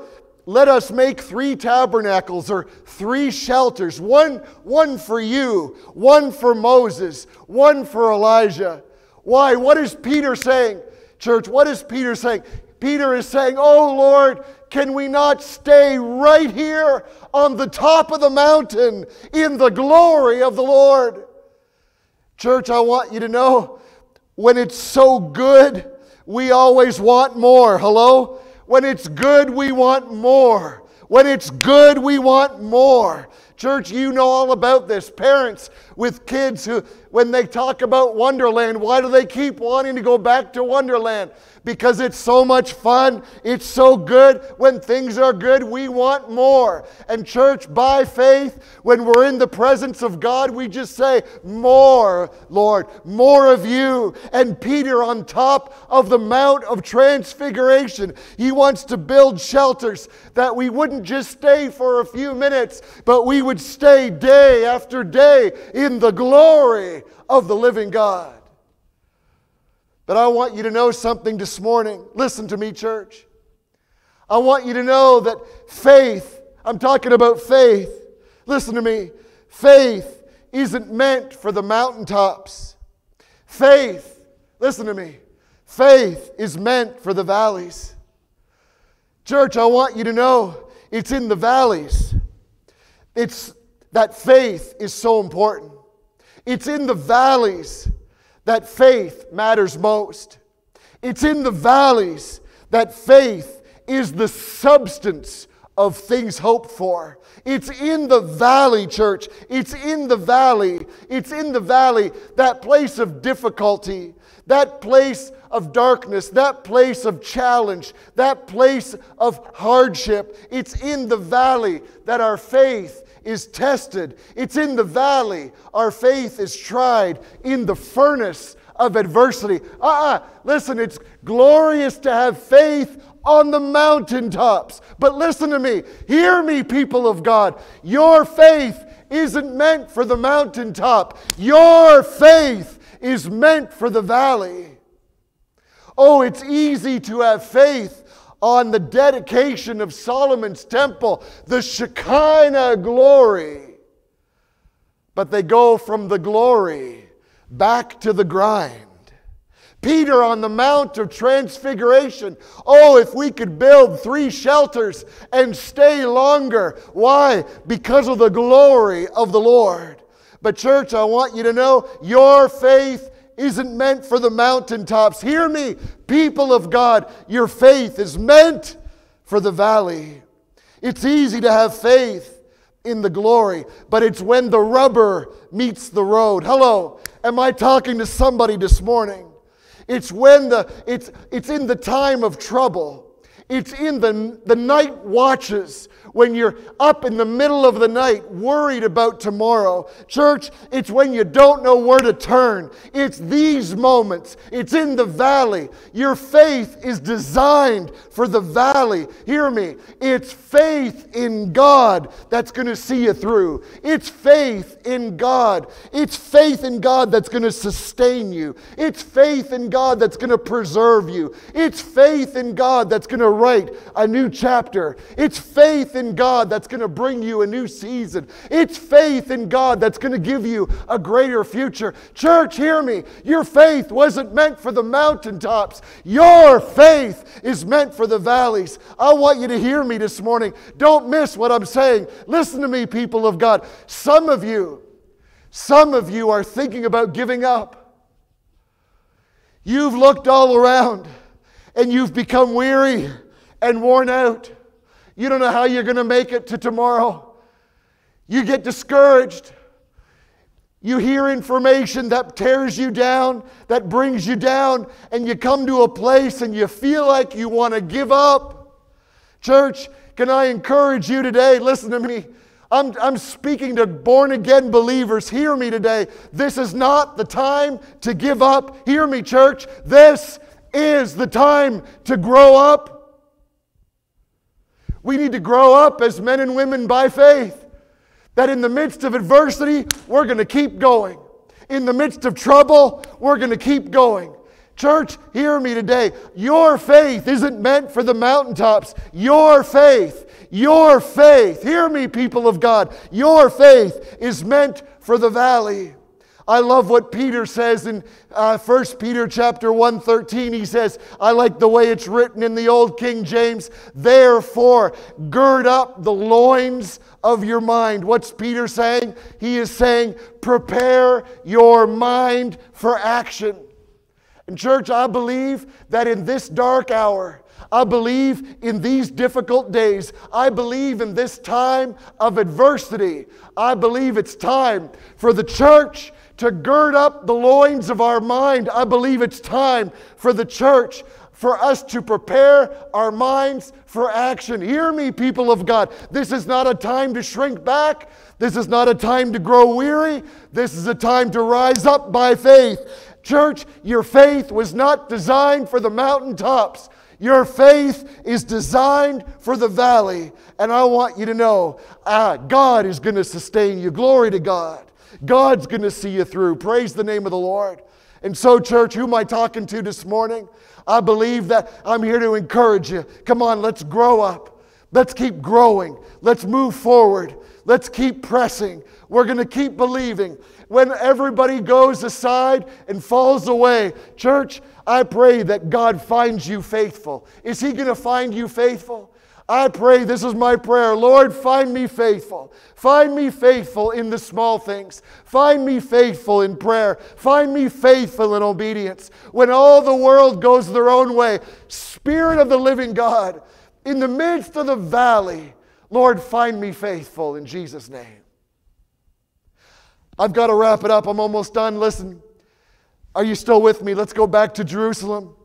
let us make three tabernacles or three shelters one, one for you, one for Moses, one for Elijah. Why? What is Peter saying, church? What is Peter saying? Peter is saying, Oh Lord, can we not stay right here on the top of the mountain in the glory of the Lord? Church, I want you to know when it's so good, we always want more. Hello? When it's good, we want more. When it's good, we want more. Church, you know all about this. Parents with kids who, when they talk about Wonderland, why do they keep wanting to go back to Wonderland? because it's so much fun. It's so good. When things are good, we want more. And, church, by faith, when we're in the presence of God, we just say, More, Lord, more of you. And Peter, on top of the Mount of Transfiguration, he wants to build shelters that we wouldn't just stay for a few minutes, but we would stay day after day in the glory of the living God. But I want you to know something this morning. Listen to me, church. I want you to know that faith, I'm talking about faith. Listen to me. Faith isn't meant for the mountaintops. Faith, listen to me. Faith is meant for the valleys. Church, I want you to know it's in the valleys. It's that faith is so important. It's in the valleys that faith matters most. It's in the valleys that faith is the substance of things hoped for. It's in the valley, church. It's in the valley. It's in the valley, that place of difficulty, that place of darkness, that place of challenge, that place of hardship. It's in the valley that our faith is tested. It's in the valley our faith is tried, in the furnace of adversity. Uh uh Listen, it's glorious to have faith on the mountaintops. But listen to me. Hear me, people of God. Your faith isn't meant for the mountaintop, your faith is meant for the valley. Oh, it's easy to have faith on the dedication of Solomon's temple, the Shekinah glory. But they go from the glory back to the grind. Peter on the Mount of Transfiguration. Oh, if we could build three shelters and stay longer. Why? Because of the glory of the Lord. But, church, I want you to know your faith isn't meant for the mountaintops. Hear me, people of God, your faith is meant for the valley. It's easy to have faith in the glory, but it's when the rubber meets the road. Hello, am I talking to somebody this morning? It's when the it's it's in the time of trouble. It's in the, the night watches when you're up in the middle of the night worried about tomorrow. Church, it's when you don't know where to turn. It's these moments. It's in the valley. Your faith is designed for the valley. Hear me. It's faith in God that's going to see you through. It's faith in God. It's faith in God that's going to sustain you. It's faith in God that's going to preserve you. It's faith in God that's going to write a new chapter. It's faith in God that's going to bring you a new season. It's faith in God that's going to give you a greater future. Church, hear me. Your faith wasn't meant for the mountaintops, your faith is meant for the valleys. I want you to hear me this morning. Don't miss what I'm saying. Listen to me, people of God. Some of you, some of you are thinking about giving up. You've looked all around and you've become weary and worn out. You don't know how you're going to make it to tomorrow. You get discouraged. You hear information that tears you down, that brings you down, and you come to a place and you feel like you want to give up. Church, can I encourage you today? Listen to me. I'm, I'm speaking to born again believers. Hear me today. This is not the time to give up. Hear me, church. This is the time to grow up. We need to grow up as men and women by faith. That in the midst of adversity, we're going to keep going. In the midst of trouble, we're going to keep going. Church, hear me today. Your faith isn't meant for the mountaintops. Your faith, your faith, hear me, people of God, your faith is meant for the valley. I love what Peter says in uh, 1 Peter chapter 113. He says, I like the way it's written in the old King James. Therefore, gird up the loins of your mind. What's Peter saying? He is saying, prepare your mind for action. And, church, I believe that in this dark hour, I believe in these difficult days. I believe in this time of adversity. I believe it's time for the church to gird up the loins of our mind. I believe it's time for the church for us to prepare our minds for action. Hear me, people of God. This is not a time to shrink back. This is not a time to grow weary. This is a time to rise up by faith. Church, your faith was not designed for the mountaintops. Your faith is designed for the valley. And I want you to know ah, God is going to sustain you. Glory to God. God's going to see you through. Praise the name of the Lord. And so, church, who am I talking to this morning? I believe that I'm here to encourage you. Come on, let's grow up. Let's keep growing. Let's move forward. Let's keep pressing. We're going to keep believing. When everybody goes aside and falls away, church, I pray that God finds you faithful. Is He going to find you faithful? I pray, this is my prayer. Lord, find me faithful. Find me faithful in the small things. Find me faithful in prayer. Find me faithful in obedience. When all the world goes their own way, Spirit of the living God, in the midst of the valley, Lord, find me faithful in Jesus' name. I've got to wrap it up. I'm almost done. Listen, are you still with me? Let's go back to Jerusalem.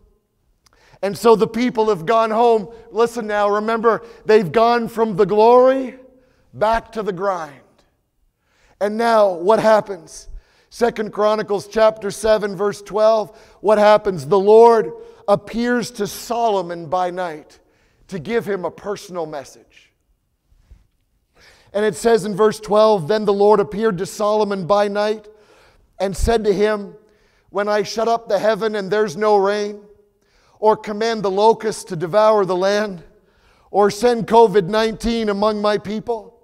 And so the people have gone home. Listen now, remember, they've gone from the glory back to the grind. And now what happens? Second Chronicles chapter 7 verse 12, what happens? The Lord appears to Solomon by night to give him a personal message. And it says in verse 12, then the Lord appeared to Solomon by night and said to him, when I shut up the heaven and there's no rain, or command the locusts to devour the land, or send COVID 19 among my people.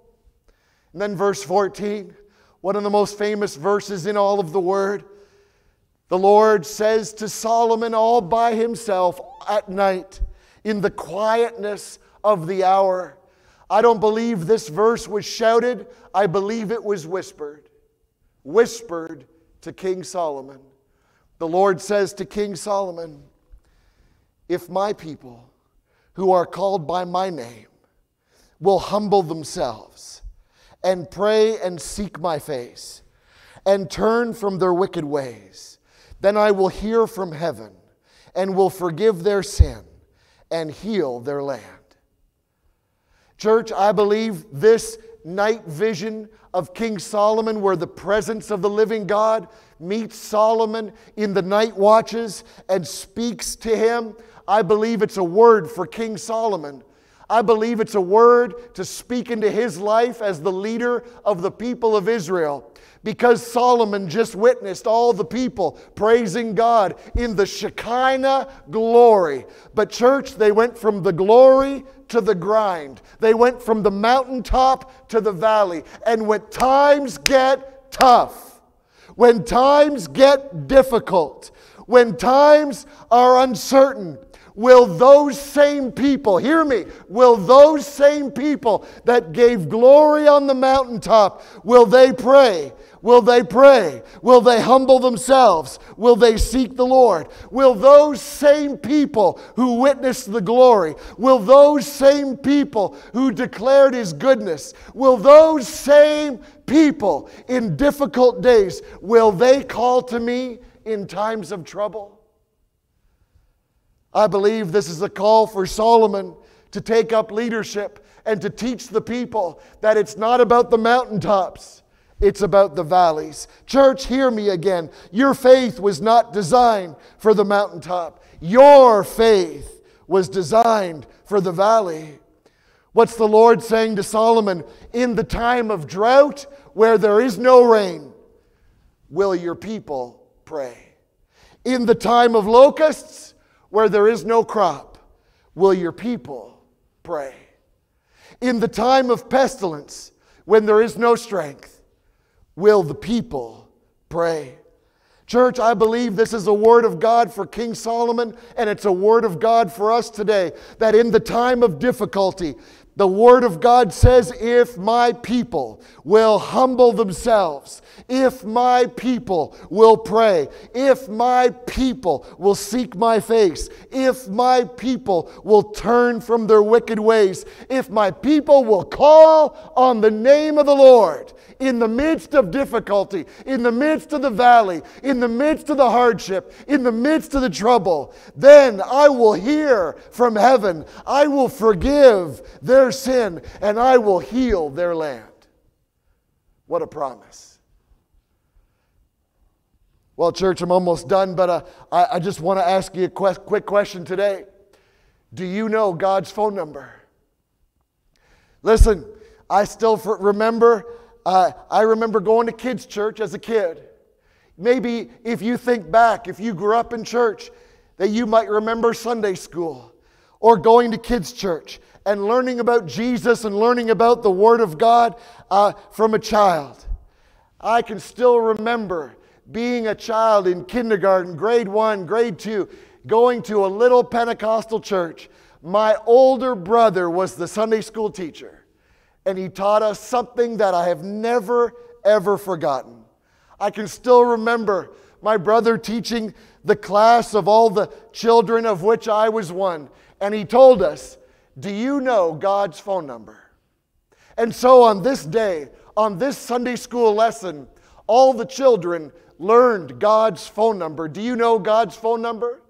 And then, verse 14, one of the most famous verses in all of the Word. The Lord says to Solomon all by himself at night, in the quietness of the hour. I don't believe this verse was shouted, I believe it was whispered. Whispered to King Solomon. The Lord says to King Solomon, if my people who are called by my name will humble themselves and pray and seek my face and turn from their wicked ways, then I will hear from heaven and will forgive their sin and heal their land. Church, I believe this night vision of King Solomon, where the presence of the living God meets Solomon in the night watches and speaks to him I believe it's a word for King Solomon. I believe it's a word to speak into his life as the leader of the people of Israel. Because Solomon just witnessed all the people praising God in the Shekinah glory. But, church, they went from the glory to the grind. They went from the mountaintop to the valley. And when times get tough, when times get difficult, when times are uncertain, will those same people, hear me, will those same people that gave glory on the mountaintop, will they pray? Will they pray? Will they humble themselves? Will they seek the Lord? Will those same people who witnessed the glory, will those same people who declared His goodness, will those same people in difficult days, will they call to me in times of trouble? I believe this is a call for Solomon to take up leadership and to teach the people that it's not about the mountaintops. It's about the valleys. Church, hear me again. Your faith was not designed for the mountaintop. Your faith was designed for the valley. What's the Lord saying to Solomon? In the time of drought, where there is no rain, will your people pray? In the time of locusts, where there is no crop, will your people pray? In the time of pestilence, when there is no strength, will the people pray? Church, I believe this is a word of God for King Solomon, and it's a word of God for us today. That in the time of difficulty, the Word of God says, if my people will humble themselves, if my people will pray, if my people will seek my face, if my people will turn from their wicked ways, if my people will call on the name of the Lord, in the midst of difficulty, in the midst of the valley, in the midst of the hardship, in the midst of the trouble, then I will hear from heaven. I will forgive their sin and I will heal their land. What a promise. Well, church, I'm almost done, but uh, I, I, just want to ask you a quick question today. Do you know God's phone number? Listen, I still remember uh, I remember going to kids' church as a kid. Maybe if you think back, if you grew up in church, that you might remember Sunday school or going to kids' church and learning about Jesus and learning about the Word of God uh, from a child. I can still remember being a child in kindergarten, grade one, grade two, going to a little Pentecostal church my older brother was the Sunday school teacher, and he taught us something that I have never, ever forgotten. I can still remember my brother teaching the class of all the children of which I was one, and he told us, Do you know God's phone number? And so on this day, on this Sunday school lesson, all the children learned God's phone number. Do you know God's phone number?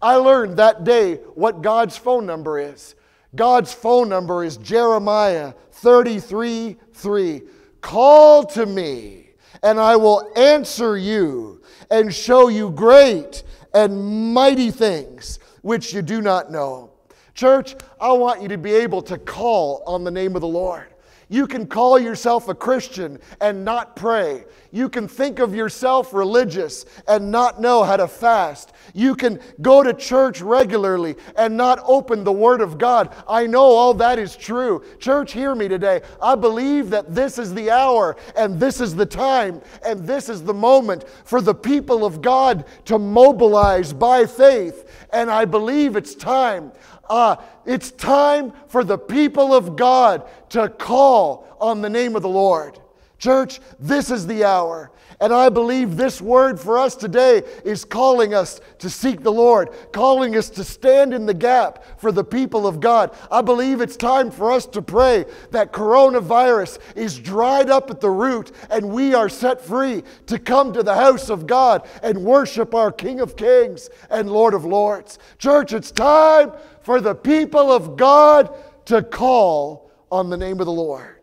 I learned that day what God's phone number is. God's phone number is Jeremiah 33 3. Call to me, and I will answer you and show you great and mighty things which you do not know. Church, I want you to be able to call on the name of the Lord. You can call yourself a Christian and not pray. You can think of yourself religious and not know how to fast. You can go to church regularly and not open the Word of God. I know all that is true. Church, hear me today. I believe that this is the hour and this is the time and this is the moment for the people of God to mobilize by faith. And I believe it's time. Uh, it's time for the people of God to call on the name of the Lord. Church, this is the hour. And I believe this word for us today is calling us to seek the Lord, calling us to stand in the gap for the people of God. I believe it's time for us to pray that coronavirus is dried up at the root and we are set free to come to the house of God and worship our King of Kings and Lord of Lords. Church, it's time for the people of God to call on the name of the Lord.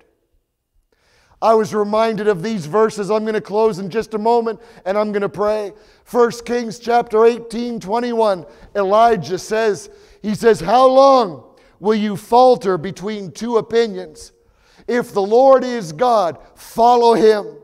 I was reminded of these verses. I'm going to close in just a moment and I'm going to pray. 1 Kings chapter 18, 21. Elijah says, He says, How long will you falter between two opinions? If the Lord is God, follow him.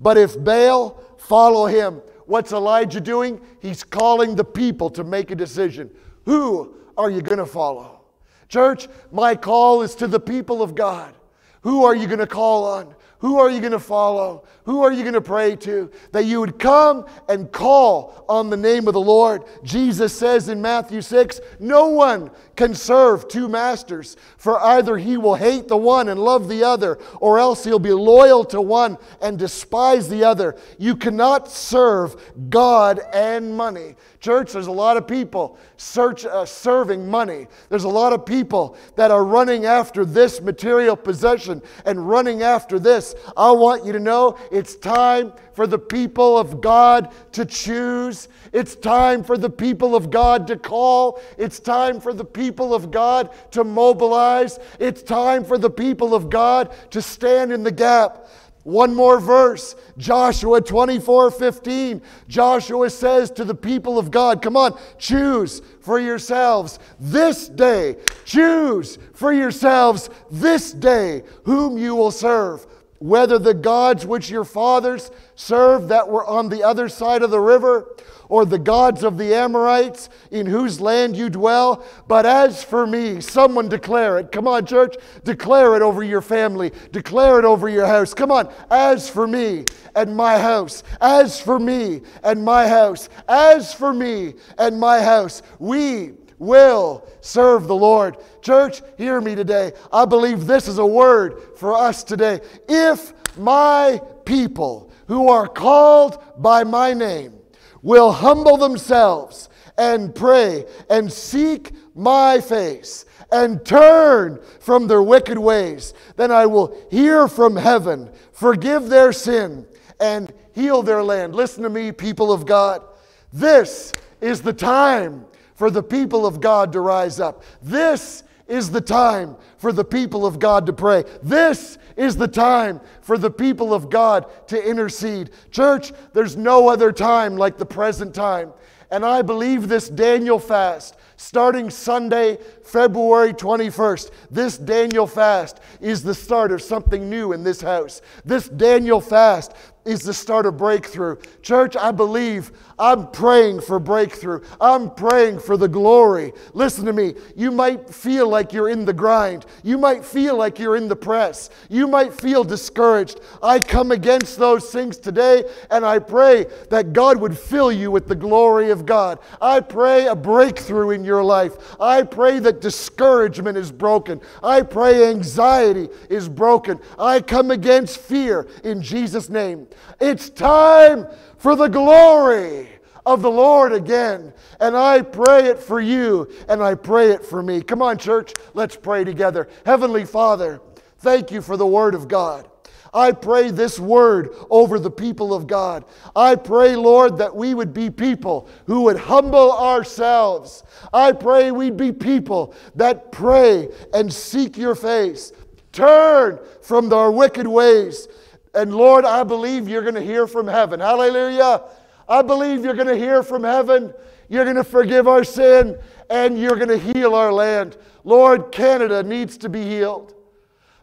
But if Baal, follow him. What's Elijah doing? He's calling the people to make a decision. Who are you going to follow? Church, my call is to the people of God. Who are you going to call on? Who are you going to follow? Who are you going to pray to? That you would come and call on the name of the Lord. Jesus says in Matthew 6 No one can serve two masters, for either he will hate the one and love the other, or else he'll be loyal to one and despise the other. You cannot serve God and money. Church, there's a lot of people search, uh, serving money. There's a lot of people that are running after this material possession and running after this. I want you to know it's time for the people of God to choose. It's time for the people of God to call. It's time for the people of God to mobilize. It's time for the people of God to stand in the gap. One more verse, Joshua 24 15. Joshua says to the people of God, Come on, choose for yourselves this day. Choose for yourselves this day whom you will serve. Whether the gods which your fathers served that were on the other side of the river, or the gods of the Amorites in whose land you dwell. But as for me, someone declare it. Come on, church, declare it over your family, declare it over your house. Come on, as for me and my house, as for me and my house, as for me and my house, we will serve the Lord. Church, hear me today. I believe this is a word for us today. If my people who are called by my name will humble themselves and pray and seek my face and turn from their wicked ways, then I will hear from heaven, forgive their sin, and heal their land. Listen to me, people of God. This is the time for the people of God to rise up. This is the time for the people of God to pray. This is the time for the people of God to intercede. Church, there's no other time like the present time. And I believe this Daniel fast, starting Sunday, February 21st, this Daniel fast is the start of something new in this house. This Daniel fast is the start of breakthrough. Church, I believe, I'm praying for breakthrough. I'm praying for the glory. Listen to me. You might feel like you're in the grind. You might feel like you're in the press. You might feel discouraged. I come against those things today and I pray that God would fill you with the glory of God. I pray a breakthrough in your life. I pray that discouragement is broken. I pray anxiety is broken. I come against fear in Jesus' name. It's time for the glory of the Lord again. And I pray it for you and I pray it for me. Come on, church, let's pray together. Heavenly Father, thank you for the Word of God. I pray this word over the people of God. I pray, Lord, that we would be people who would humble ourselves. I pray we'd be people that pray and seek your face. Turn from our wicked ways and Lord, I believe you're going to hear from heaven. Hallelujah. I believe you're going to hear from heaven. You're going to forgive our sin and you're going to heal our land. Lord, Canada needs to be healed.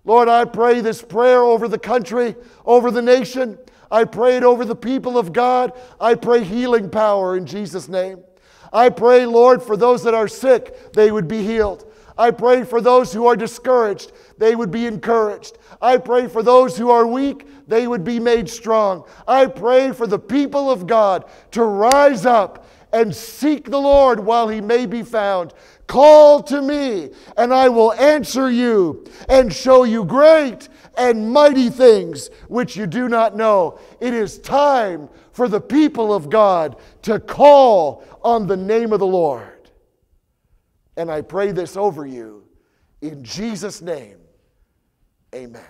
Lord, I pray this prayer over the country, over the nation. I pray it over the people of God. I pray healing power in Jesus' name. I pray, Lord, for those that are sick, they would be healed. I pray for those who are discouraged, they would be encouraged. I pray for those who are weak, they would be made strong. I pray for the people of God to rise up and seek the Lord while he may be found. Call to me, and I will answer you and show you great and mighty things which you do not know. It is time for the people of God to call on the name of the Lord. And I pray this over you in Jesus' name. Amen.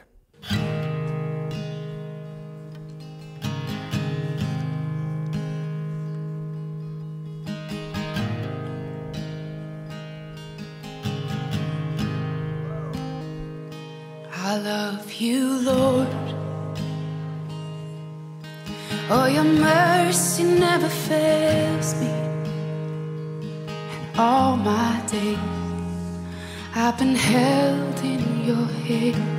I love you, Lord. Oh, your mercy never fails me And all my days. I've been held in your hand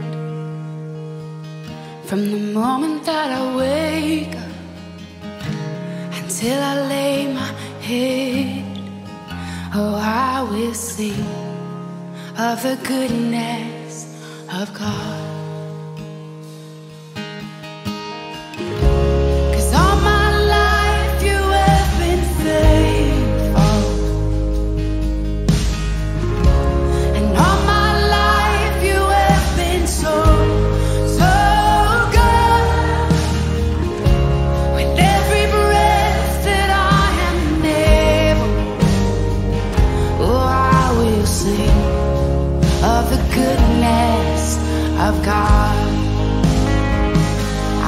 from the moment that I wake up until I lay my head. Oh, I will sing of the goodness of God. car.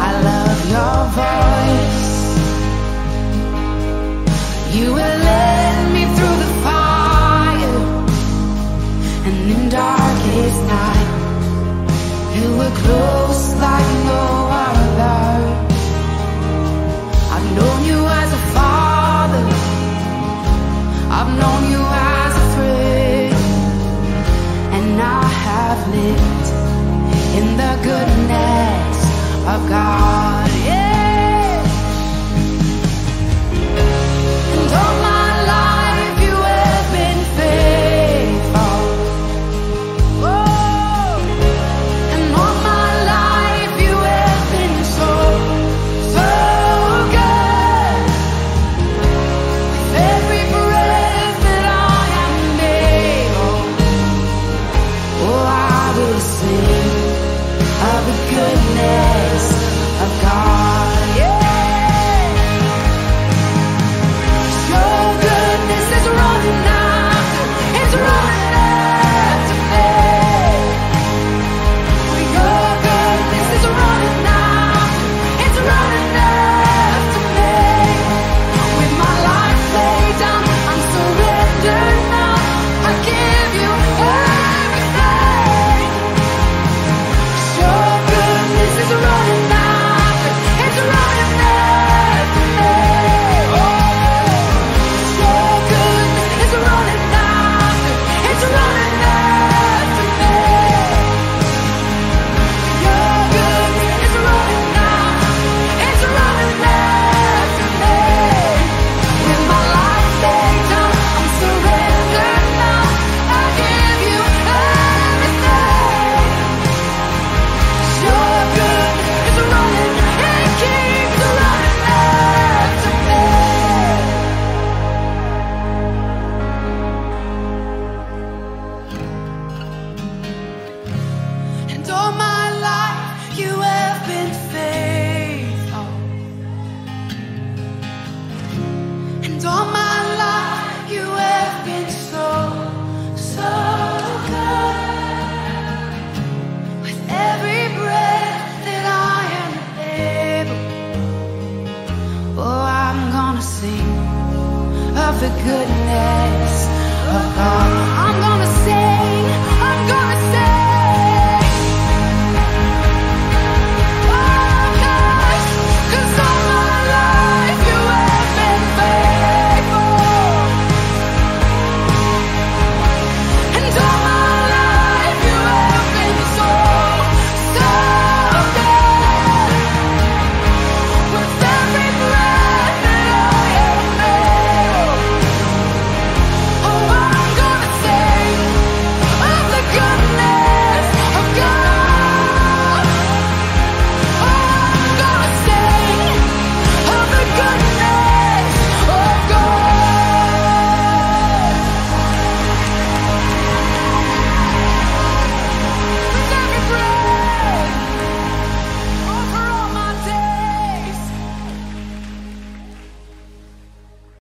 I love your voice. You will lead me through the fire and in darkest night. You will close like. I've got.